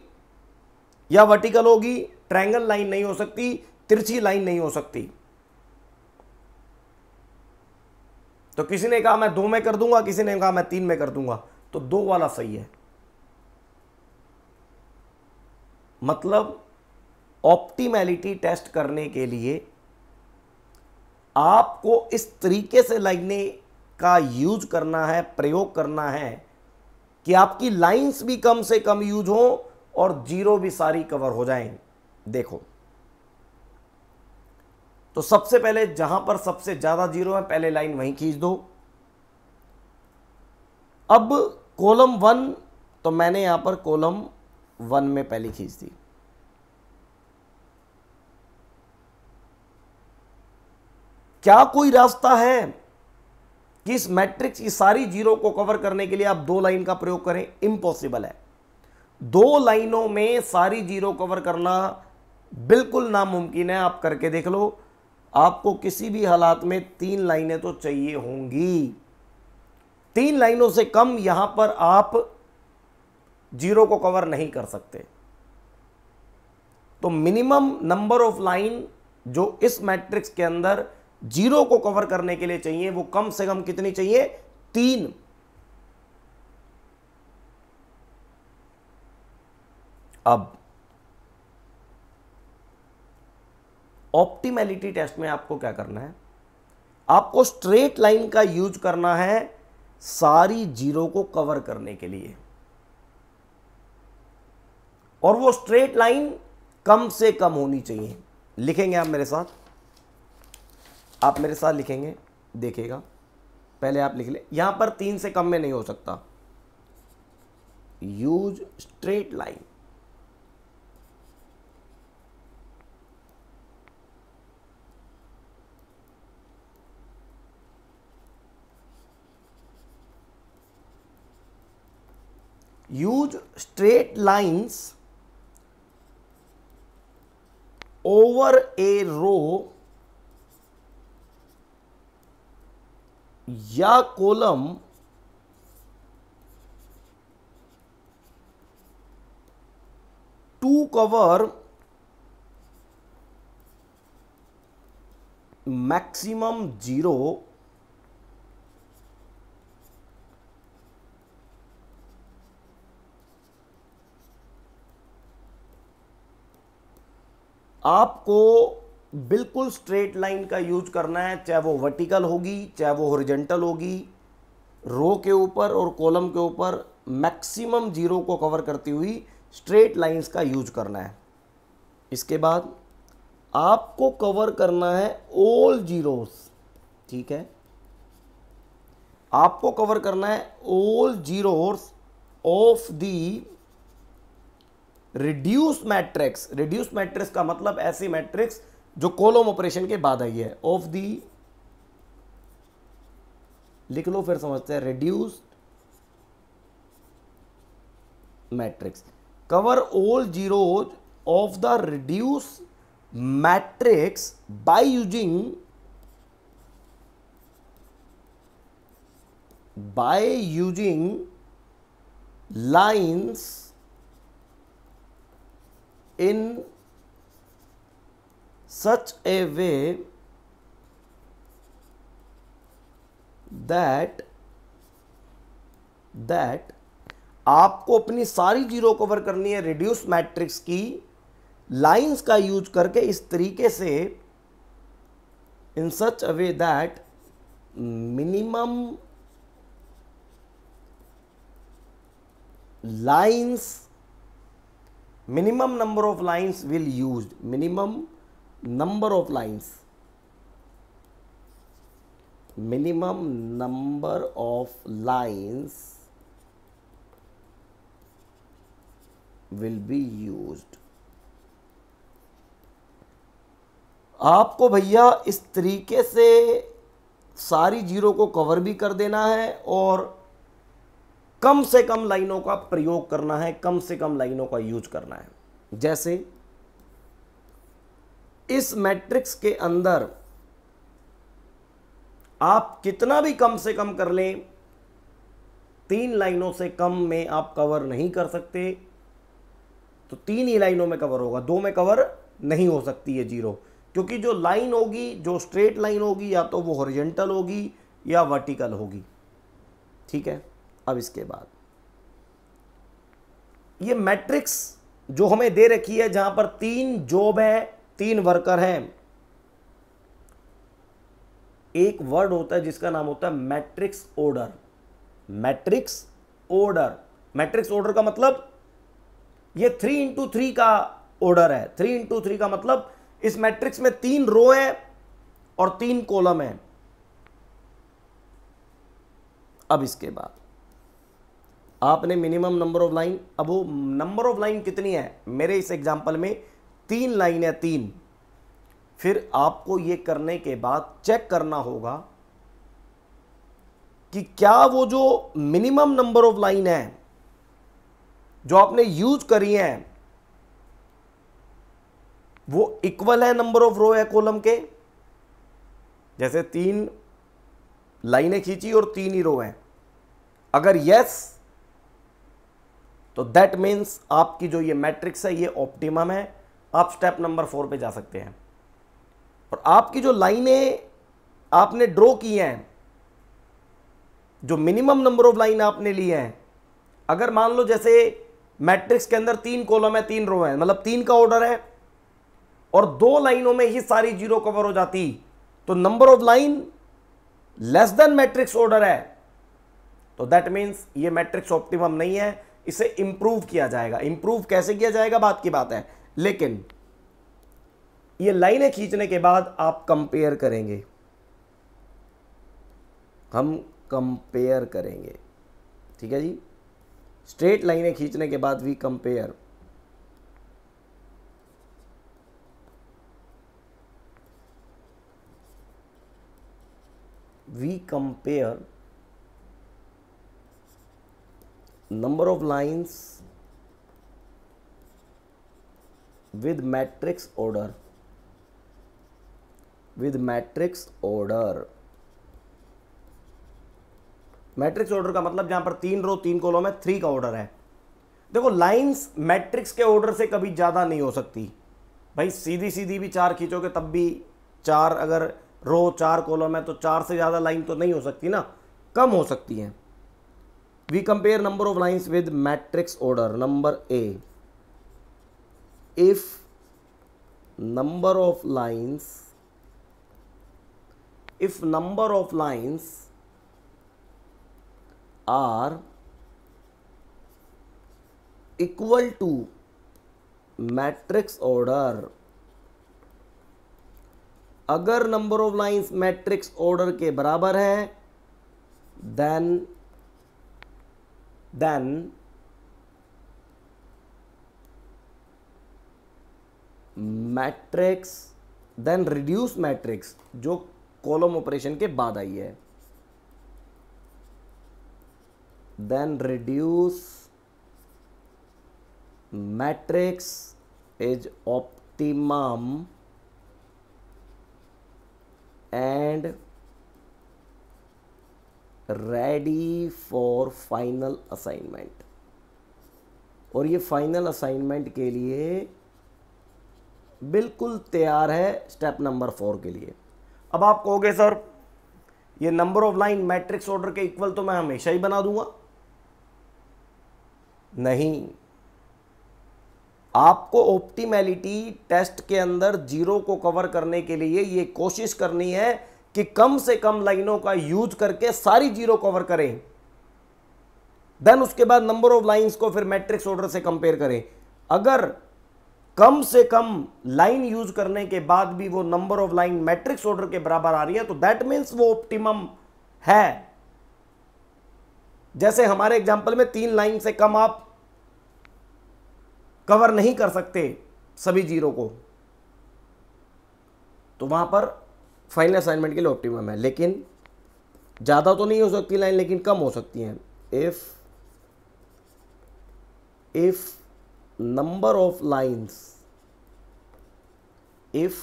या वर्टिकल होगी ट्रायंगल लाइन नहीं हो सकती, तिरछी लाइन नहीं हो सकती। तो किसी ने कहा, मैं दो में कर दूँगा, किसी ने कहा, मैं तीन में कर दूँगा। तो दो वाला सही है। मतलब ऑप्टिमैलिटी टेस्ट करने के लिए आपको इस तरीके से लाइने का यूज़ करना है, प्रयोग करना है कि आपकी लाइंस भी कम से कम यूज़ हो और ज़ीरो भी सारी कवर हो जाएँ। देखो। तो सबसे पहले जहाँ पर सबसे ज़्यादा ज़ीरो है, पहले लाइन वहीं खींच दो। अब कॉलम वन तो मैंने यहाँ पर कॉलम वन में पहले खींच दी। क्या कोई रास्ता है कि इस मैट्रिक्स की सारी ज़ीरो को कवर करने के लिए आप दो लाइन का प्रयोग करें? इम्पॉसिबल है। दो लाइनों में सारी ज़ीरो कवर करना बिल्कुल नामुमकिन है। आप करके देख लो। आपको किसी भी हालात में तीन लाइनें तो चाहिए होंगी। तीन लाइनों से कम यहाँ पर आप ज़ीरो को कवर नहीं कर सकते। तो मिनिमम नंबर ऑफ़ लाइन जो इस मैट्रिक्स के अंदर ज़ीरो को कवर करने के लिए चाहिए, वो कम से कम कितनी चाहिए? तीन। अब ऑप्टिमैलिटी टेस्ट में आपको क्या करना है? आपको स्ट्रेट लाइन का यूज़ करना है सारी ज़ीरो को कवर करने के लिए। और वो स्ट्रेट लाइन कम से कम होनी चाहिए। लिखेंगे आप मेरे साथ। आप मेरे साथ लिखेंगे, देखिएगा। पहले आप लिख ले। यहाँ पर तीन से कम में नहीं हो सकता। Use straight line use straight lines over a row या column to cover maximum zero आपको बिल्कुल स्ट्रेट लाइन का यूज़ करना है, चाहे वो वर्टिकल होगी, चाहे वो हॉरिजेंटल होगी, रो के ऊपर और कॉलम के ऊपर मैक्सिमम ज़ीरो को कवर करती हुई स्ट्रेट लाइंस का यूज़ करना है। इसके बाद आपको कवर करना है ऑल जीरोस ठीक है? आपको कवर करना है all zeros of the reduce matrix reduce matrix का मतलब ऐसी मैट्रिक्स जो कोलोम ऑपरेशन के बाद आई है ऑफ़ दी लिख लो फिर समझते हैं reduce matrix cover all zeros of the reduce matrix by using by using lines in such a way that that आपको अपनी सारी ज़ीरो कवर करनी है रिड्यूस मैट्रिक्स की लाइंस का यूज़ करके इस तरीके से in such a way that minimum lines minimum number of lines will used, minimum number of lines. Minimum number of lines will be used. आपको भैया इस तरीके से सारी ज़ीरो को कवर भी कर देना है और कम से कम लाइनों का प्रयोग करना है, कम से कम लाइनों का यूज़ करना है। जैसे इस मैट्रिक्स के अंदर आप कितना भी कम से कम कर लें, तीन लाइनों से कम में आप कवर नहीं कर सकते। तो तीन ही लाइनों में कवर होगा, दो में कवर नहीं हो सकती है ज़ीरो क्योंकि जो लाइन होगी, जो स्ट्रेट लाइन होगी, या तो वो हॉरिजेंटल होगी, या वर्टिकल होगी। ठीक है? अब इसके बाद। ये मैट्रिक्स जो हमें दे रखी है, जहाँ पर तीन जॉब है तीन वर्कर हैं। एक वर्ड होता है जिसका नाम होता है matrix order. Matrix order. Matrix order का मतलब ये थ्री इंटू थ्री का ऑर्डर है। थ्री इंटू थ्री का मतलब इस मैट्रिक्स में तीन रो है और तीन कॉलम है। अब इसके बाद। आपने मिनिमम नंबर ऑफ़ लाइन अब वो नंबर ऑफ़ लाइन कितनी है? मेरे इस एग्जांपल में तीन लाइन, तीन। फिर आपको ये करने के बाद चेक करना होगा कि क्या वो जो मिनिमम नंबर ऑफ़ लाइन है, जो आपने यूज़ करी है, वो इक्वल है नंबर ऑफ़ रो है कॉलम के? जैसे तीन लाइनें खींची और तीन ही रो हैं। अगर यस तो दैट मीन्स आपकी जो ये मैट्रिक्स है, ये ऑप्टिमम है। आप स्टेप नंबर फोर पे जा सकते हैं। और आपकी जो लाइनें आपने ड्रॉ की हैं, जो मिनिमम नंबर ऑफ़ लाइन आपने ली है, अगर मान लो जैसे मैट्रिक्स के अंदर तीन कॉलम है, तीन रो है मतलब तीन का ऑर्डर है, और दो लाइनों में ही सारी ज़ीरो कवर हो जाती तो number of line less than matrix order है। तो दैट मीन्स ये मैट्रिक्स ऑप्टिमम नहीं है, इसे इंप्रूव किया जाएगा। इंप्रूव कैसे किया जाएगा? बात की बात है। लेकिन ये लाइनें खींचने के बाद आप कंपेयर करेंगे। हम कंपेयर करेंगे। ठीक है जी? स्ट्रेट लाइनें खींचने के बाद we compare we compare number of lines with matrix order with matrix order matrix order का मतलब जहाँ पर तीन रो, तीन कॉलम है थ्री का ऑर्डर है। देखो लाइंस मैट्रिक्स के ऑर्डर से कभी ज़्यादा नहीं हो सकती। भाई सीधी सीधी भी चार खींचोगे, तब भी चार अगर रो, चार कॉलम है तो चार से ज़्यादा लाइन तो नहीं हो सकती ना। कम हो सकती हैं। We compare number of lines with matrix order number a if number of lines if number of lines are equal to matrix order अगर number of lines matrix order के बराबर है then then matrix then reduce matrix, जो column operation के बाद आई है। Then reduce matrix is optimum and ready for final assignment और ये फाइनल असाइनमेंट के लिए बिल्कुल तैयार है स्टेप नंबर फोर के लिए। अब आप कहोगे, सर, ये number of line matrix order के इक्वल तो मैं हमेशा ही बना दूँगा। नहीं। आपको ऑप्टिमेलिटी टेस्ट के अंदर ज़ीरो को कवर करने के लिए ये कोशिश करनी है कि कम से कम लाइनों का यूज़ करके सारी ज़ीरो कवर करें। देन उसके बाद नंबर ऑफ़ लाइंस को फिर मैट्रिक्स ऑर्डर से कंपेयर करें। अगर कम से कम लाइन यूज़ करने के बाद भी वो number of line matrix order के बराबर आ रही है तो दैट मीन्स वो ऑप्टिमम है। जैसे हमारे एग्ज़ाम्पल में तीन लाइन से कम आप कवर नहीं कर सकते सभी ज़ीरो को। तो वहाँ पर फाइनल असाइनमेंट के लिए ऑप्टिमम है, लेकिन ज़्यादा तो नहीं हो सकती लाइन लेकिन कम हो सकती हैं। If if number of lines if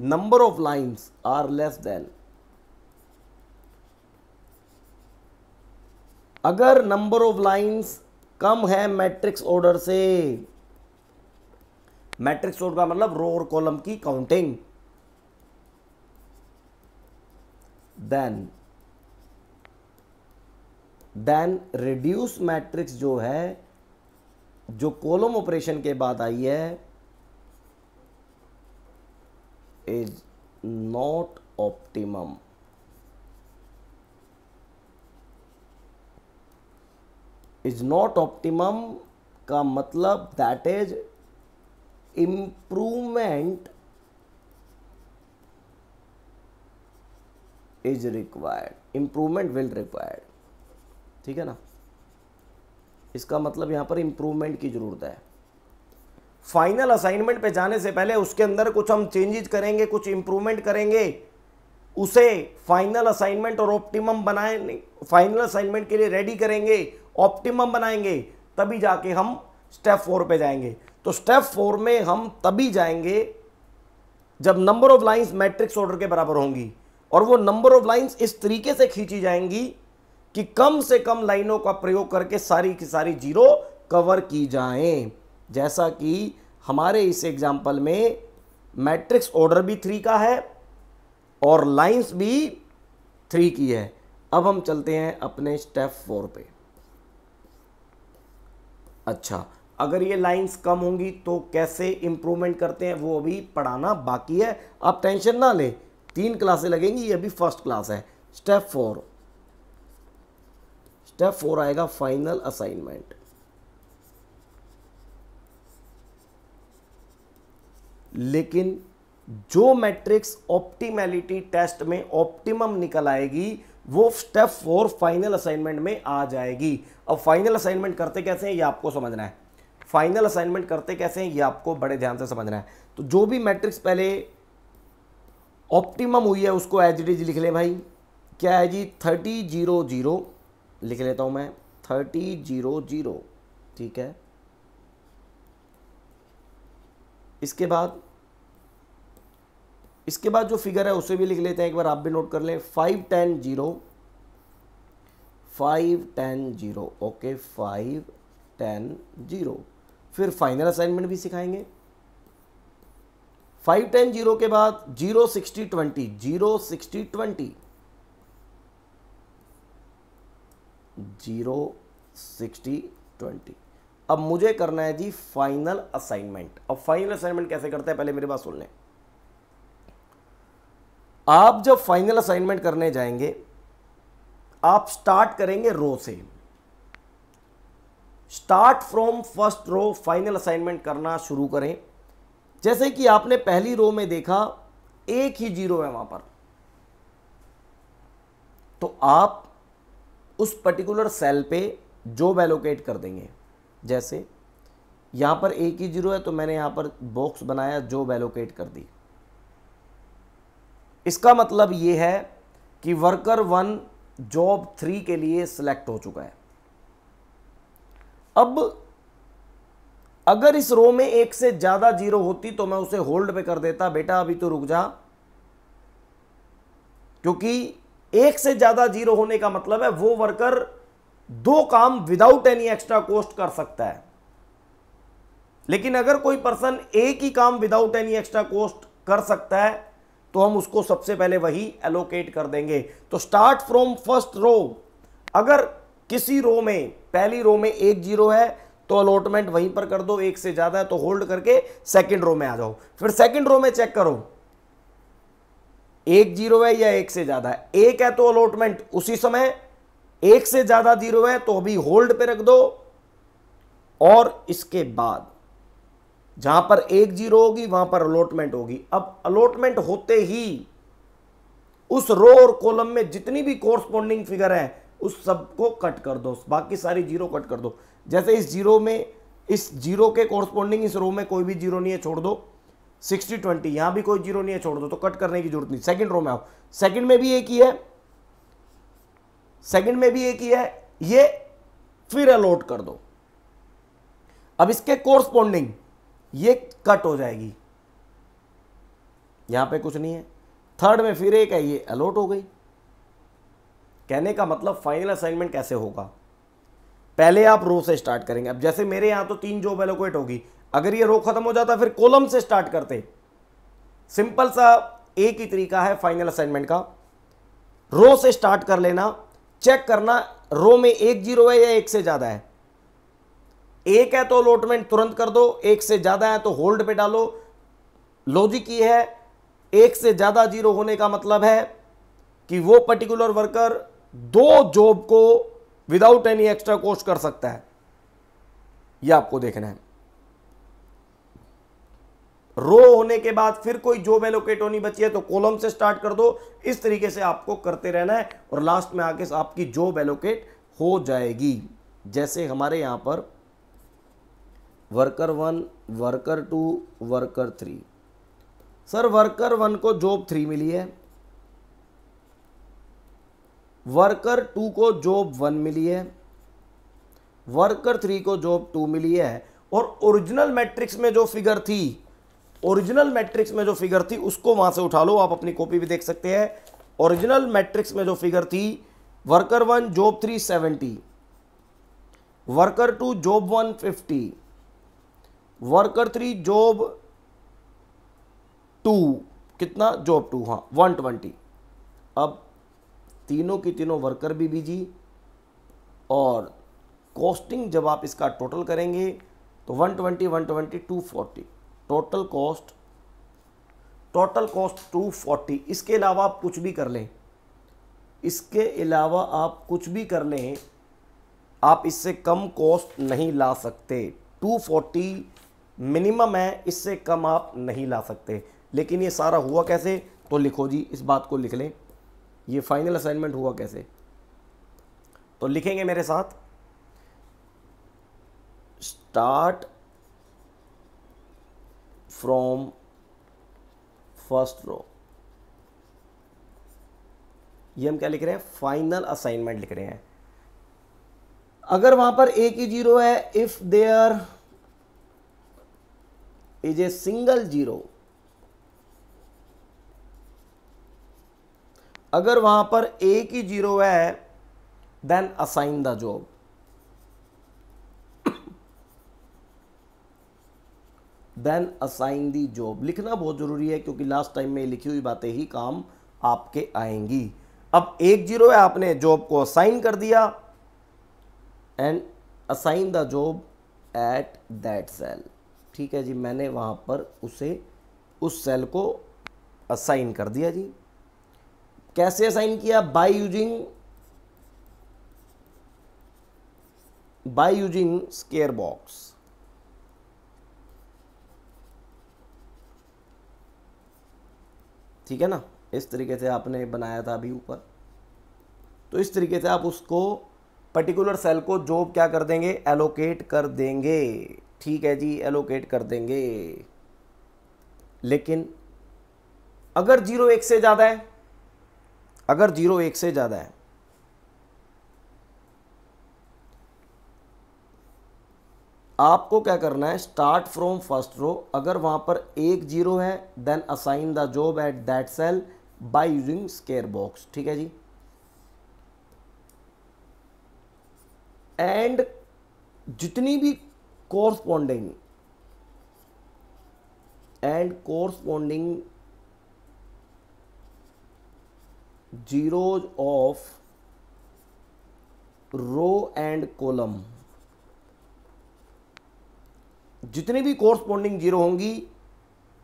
number of lines are less then अगर नंबर ऑफ़ लाइंस कम है मैट्रिक्स ऑर्डर से मैट्रिक्स ऑर्डर का मतलब रो और कॉलम की counting then then reduce matrix जो है जो कॉलम ऑपरेशन के बाद आई है is not optimum is not optimum का मतलब that is improvement is required improvement will required ठीक है ना? इसका मतलब यहाँ पर इंप्रूवमेंट की ज़रूरत है। फाइनल असाइनमेंट पे जाने से पहले उसके अंदर कुछ हम चेंजेस करेंगे, कुछ इंप्रूवमेंट करेंगे, उसे फाइनल असाइनमेंट और ऑप्टिमम बनाए फाइनल असाइनमेंट के लिए रेडी करेंगे ऑप्टिमम बनाएँगे, तभी जाके हम स्टेप फोर पे जाएँगे। तो स्टेप फोर में हम तभी जाएँगे जब number of lines matrix order के बराबर होंगी और वो नंबर ऑफ़ लाइंस इस तरीके से खींची जाएँगी कि कम से कम लाइनों का प्रयोग करके सारी की सारी ज़ीरो कवर की जाएँ। जैसा कि हमारे इस एग्ज़ाम्पल में मैट्रिक्स ऑर्डर भी थ्री का है और लाइंस भी थ्री की है। अब हम चलते हैं अपने स्टेप फोर पे। अच्छा अगर ये लाइंस कम होंगी तो कैसे इंप्रूवमेंट करते हैं वो अभी पढ़ाना बाकी है। आप टेंशन ना लें। तीन क्लासें लगेंगी, ये अभी फ़र्स्ट क्लास है। स्टेप फोर स्टेप फोर आएगा फाइनल असाइनमेंट लेकिन जो मैट्रिक्स ऑप्टिमैलिटी टेस्ट में ऑप्टिमम निकल आएगी, वो स्टेप फोर फाइनल असाइनमेंट में आ जाएगी। अब फाइनल असाइनमेंट करते कैसे हैं, ये आपको समझना है। फाइनल असाइनमेंट करते कैसे हैं, ये आपको बड़े ध्यान से समझना है। तो जो भी मैट्रिक्स पहले ऑप्टिमम हुई है, उसको एच डी लिख ले भाई। क्या है जी? थर्टी ज़ीरो ज़ीरो लिख लेता हूँ मैं थर्टी ज़ीरो ज़ीरो ठीक है? इसके बाद इसके बाद जो फिगर है, उसे भी लिख लेते हैं, एक बार आप भी नोट कर लें five ten zero five ten zero okay five ten zero फिर फाइनल असाइनमेंट भी सिखाएँगे। फाइव टेन ज़ीरो के बाद zero sixty twenty zero sixty twenty zero, sixty, twenty. अब मुझे करना है जी फाइनल असाइनमेंट। अब फाइनल असाइनमेंट कैसे करते हैं? पहले मेरे बात सुन लें। आप जब फाइनल असाइनमेंट करने जाएँगे, आप स्टार्ट करेंगे रो से। Start from first row, final assignment करना शुरू करें। जैसे कि आपने पहली रो में देखा, एक ही ज़ीरो है वहाँ पर। तो आप उस पर्टिकुलर सेल पे जॉब एलोकेट कर देंगे। जैसे, यहाँ पर एक ही ज़ीरो है तो मैंने यहाँ पर बॉक्स बनाया जॉब एलोकेट कर दी। इसका मतलब यह है कि वर्कर वन जॉब थ्री के लिए सिलेक्ट हो चुका है। अब, अगर इस रो में एक से ज़्यादा ज़ीरो होती तो मैं उसे होल्ड पे कर देता, बेटा, अभी तो रुक जा। क्योंकि एक से ज़्यादा ज़ीरो होने का मतलब है वो वर्कर दो काम विदाउट एनी एक्स्ट्रा कॉस्ट कर सकता है। लेकिन अगर कोई पर्सन एक ही काम विदाउट एनी एक्स्ट्रा कॉस्ट कर सकता है तो हम उसको सबसे पहले वही एलोकेट कर देंगे। तो स्टार्ट फ्रॉम फ़र्स्ट रो अगर किसी रो में, पहली रो में एक ज़ीरो है तो अलॉटमेंट वहीं पर कर दो, एक से ज़्यादा है तो होल्ड करके सेकंड रो में आ जाओ। फिर सेकंड रो में चेक करो। एक ज़ीरो है या एक से ज़्यादा है? एक है तो अलॉटमेंट उसी समय, एक से ज़्यादा ज़ीरो है तो अभी होल्ड पे रख दो, और इसके बाद जहाँ पर एक ज़ीरो होगी, वहाँ पर अलॉटमेंट होगी। अब अलॉटमेंट होते ही उस रो और कॉलम में जितनी भी कोरस्पॉन्डिंग फिगर है, उस सबको कट कर दो, बाकी सारी ज़ीरो कट कर दो। जैसे इस ज़ीरो में, इस ज़ीरो के कोरस्पॉन्डिंग इस रो में कोई भी ज़ीरो नहीं है, छोड़ दो। सिक्सटी ट्वेंटी, यहाँ भी कोई ज़ीरो नहीं है, छोड़ दो तो कट करने की ज़रूरत नहीं। सेकंड रो में आओ। सेकंड में भी एक ही है। सेकंड में भी एक ही है। ये फिर अलॉट कर दो। अब इसके कोरस्पॉन्डिंग ये कट हो जाएगी। यहाँ पे कुछ नहीं है। थर्ड में फिर एक है, ये अलॉट हो गई। कहने का मतलब फाइनल असाइनमेंट कैसे होगा? पहले आप रो से स्टार्ट करेंगे। अब जैसे मेरे यहाँ तो तीन जॉब एलोकेट होगी अगर ये रो खत्म हो जाता, फिर कॉलम से स्टार्ट करते। सिंपल सा एक ही तरीका है फाइनल असाइनमेंट का। रो से स्टार्ट कर लेना, चेक करना, रो में एक ज़ीरो है या एक से ज़्यादा है। एक है तो अलॉटमेंट तुरंत कर दो, एक से ज़्यादा है तो होल्ड पे डालो। लॉजिक ये है, एक से ज़्यादा ज़ीरो होने का मतलब है कि वो पर्टिकुलर वर्कर दो जॉब को विदाउट एनी एक्स्ट्रा कॉस्ट कर सकता है। यह आपको देखना है। रो होने के बाद फिर कोई जॉब एलोकेट होनी बची है तो कॉलम से स्टार्ट कर दो। इस तरीके से आपको करते रहना है और लास्ट में आके आपकी जॉब एलोकेट हो जाएगी। जैसे हमारे यहाँ पर worker one worker two worker three sir worker one को जॉब थ्री मिली है। वर्कर टू को जॉब वन मिली है। वर्कर थ्री को जॉब टू मिली है। और ओरिजिनल मैट्रिक्स में जो फिगर थी ओरिजिनल मैट्रिक्स में जो फिगर थी, उसको वहाँ से उठा लो, आप अपनी कॉपी भी देख सकते हैं। ओरिजिनल मैट्रिक्स में जो फिगर थी, worker one, job three, seventy. Worker two, job one, fifty. Worker three, job two. कितना? जॉब टू हाँ वन ट्वेंटी। अब तीनों की तीनों वर्कर भी बीजी। और कॉस्टिंग जब आप इसका टोटल करेंगे तो 120 120 240 टोटल कॉस्ट टोटल कॉस्ट 240 इसके अलावा आप कुछ भी कर लें। इसके अलावा आप कुछ भी कर लें, आप इससे कम कॉस्ट नहीं ला सकते। 240 मिनिमम है, इससे कम आप नहीं ला सकते। लेकिन ये सारा हुआ कैसे? तो लिखो जी, इस बात को लिख लें। ये फाइनल असाइनमेंट हुआ कैसे? तो लिखेंगे मेरे साथ। स्टार्ट फ्रॉम फ़र्स्ट रो ये हम क्या लिख रहे हैं? फाइनल असाइनमेंट लिख रहे हैं। अगर वहाँ पर एक ही ज़ीरो है if there is a single zero अगर वहाँ पर एक ही ज़ीरो है then assign the job then assign the job लिखना बहुत ज़रूरी है क्योंकि लास्ट टाइम में लिखी हुई बातें ही काम आपके आएँगी। अब एक ज़ीरो है, आपने जॉब को असाइन कर दिया and assign the job at that cell ठीक है जी, मैंने वहाँ पर उसे, उस सेल को असाइन कर दिया जी। कैसे असाइन किया? By using by using square box ठीक है ना? इस तरीके से आपने बनाया था अभी ऊपर। तो इस तरीके से आप उसको पर्टिकुलर सेल को जॉब क्या कर देंगे? एलोकेट कर देंगे। ठीक है जी एलोकेट कर देंगे। लेकिन अगर ज़ीरो एक से ज़्यादा है, अगर ज़ीरो एक से ज़्यादा है आपको क्या करना है? स्टार्ट फ्रॉम फ़र्स्ट रो अगर वहाँ पर एक ज़ीरो है then assign the job at that cell by using square box ठीक है जी? एंड जितनी भी corresponding and corresponding zeros of row and column जितनी भी कोर्सपॉन्डिंग ज़ीरो होंगी,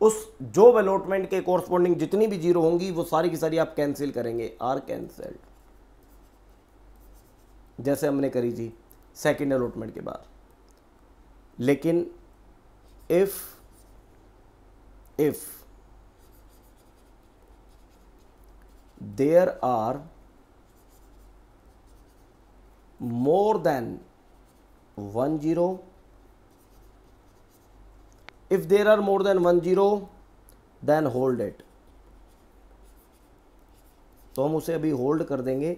उस जॉब अलॉटमेंट के कोर्सपॉन्डिंग जितनी भी ज़ीरो होंगी, वो सारी की सारी आप कैंसिल करेंगे आर कैंसल्ड जैसे हमने करी थी सेकेंड अलॉटमेंट के बाद. लेकिन if if there are more than one zero if there are more than one zero, then hold it. तो हम उसे अभी होल्ड कर देंगे।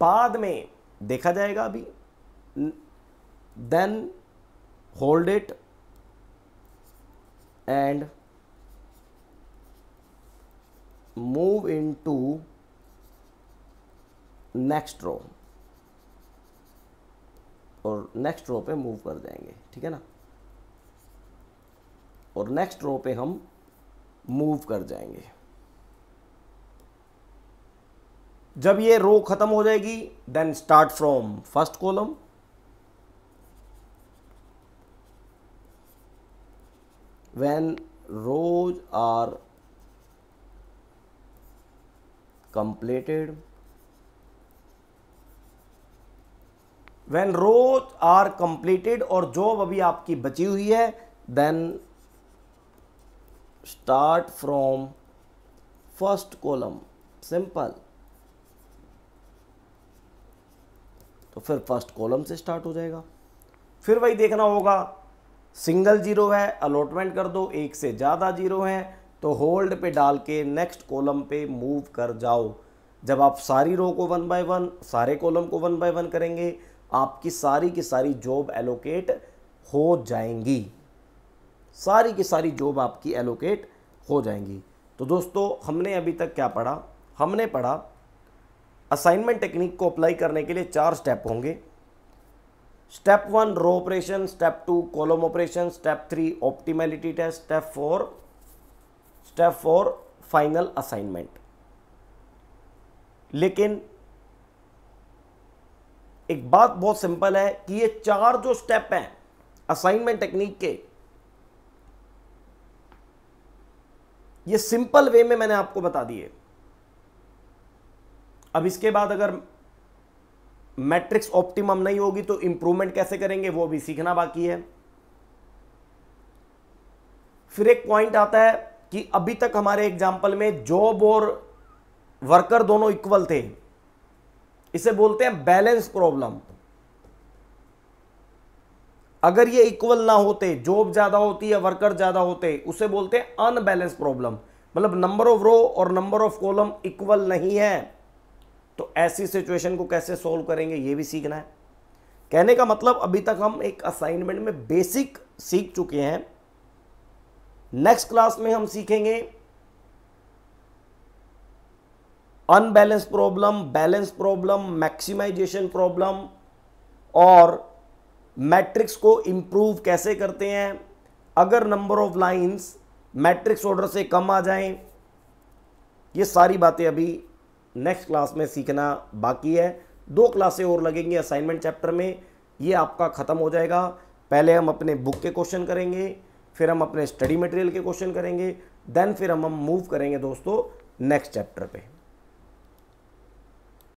बाद में देखा जाएगा अभी। Then hold it and move into next row और नेक्स्ट रो पे मूव कर जाएँगे ठीक है ना? और नेक्स्ट रो पे हम मूव कर जाएँगे। जब ये रो खत्म हो जाएगी then start from first column when rows are completed, when rows are completed और जॉब अभी आपकी बची हुई है then start from first column simple तो फिर फ़र्स्ट कॉलम से स्टार्ट हो जाएगा। फिर वही देखना होगा। सिंगल ज़ीरो है अलॉटमेंट कर दो, एक से ज़्यादा ज़ीरो है तो होल्ड पे डाल के नेक्स्ट कॉलम पे मूव कर जाओ। जब आप सारी रो को वन बाय वन सारे कॉलम को वन बाय वन करेंगे, आपकी सारी की सारी जॉब एलोकेट हो जाएँगी। सारी की सारी जॉब आपकी एलोकेट हो जाएँगी। तो दोस्तों, हमने अभी तक क्या पढ़ा? हमने पढ़ा असाइनमेंट टेक्निक को अप्लाई करने के लिए चार स्टेप होंगे। Step one row operation step two column operation step three optimality test step four step four final assignment लेकिन एक बात बहुत सिंपल है कि ये चार जो स्टेप हैं असाइनमेंट टेक्निक के ये सिंपल वे में मैंने आपको बता दिए अब इसके बाद अगर मैट्रिक्स ऑप्टिमम नहीं होगी तो इंप्रूवमेंट कैसे करेंगे, वो भी सीखना बाकी है। फिर एक पॉइंट आता है कि अभी तक हमारे एग्ज़ाम्पल में जॉब और वर्कर दोनों इक्वल थे। इसे बोलते हैं बैलेंस प्रॉब्लम अगर ये इक्वल ना होते जॉब ज़्यादा होती या वर्कर ज़्यादा होते, उसे बोलते हैं अनबैलेंस प्रॉब्लम मतलब नंबर ऑफ़ रो और नंबर ऑफ़ कॉलम इक्वल नहीं है तो ऐसी सिचुएशन को कैसे सोल्व करेंगे, ये भी सीखना है। कहने का मतलब अभी तक हम एक असाइनमेंट में बेसिक सीख चुके हैं। नेक्स्ट क्लास में हम सीखेंगे unbalance problem balance problem maximization problem और मैट्रिक्स को इम्प्रूव कैसे करते हैं? अगर number of lines matrix order से कम आ जाएँ, ये सारी बातें अभी नेक्स्ट क्लास में सीखना बाकी है। दो क्लासें और लगेंगी असाइनमेंट चैप्टर में, ये आपका ख़त्म हो जाएगा। पहले हम अपने बुक के क्वेश्चन करेंगे, फिर हम अपने स्टडी मटेरियल के क्वेश्चन करेंगे देन फिर हम हम मूव करेंगे दोस्तों नेक्स्ट चैप्टर पे।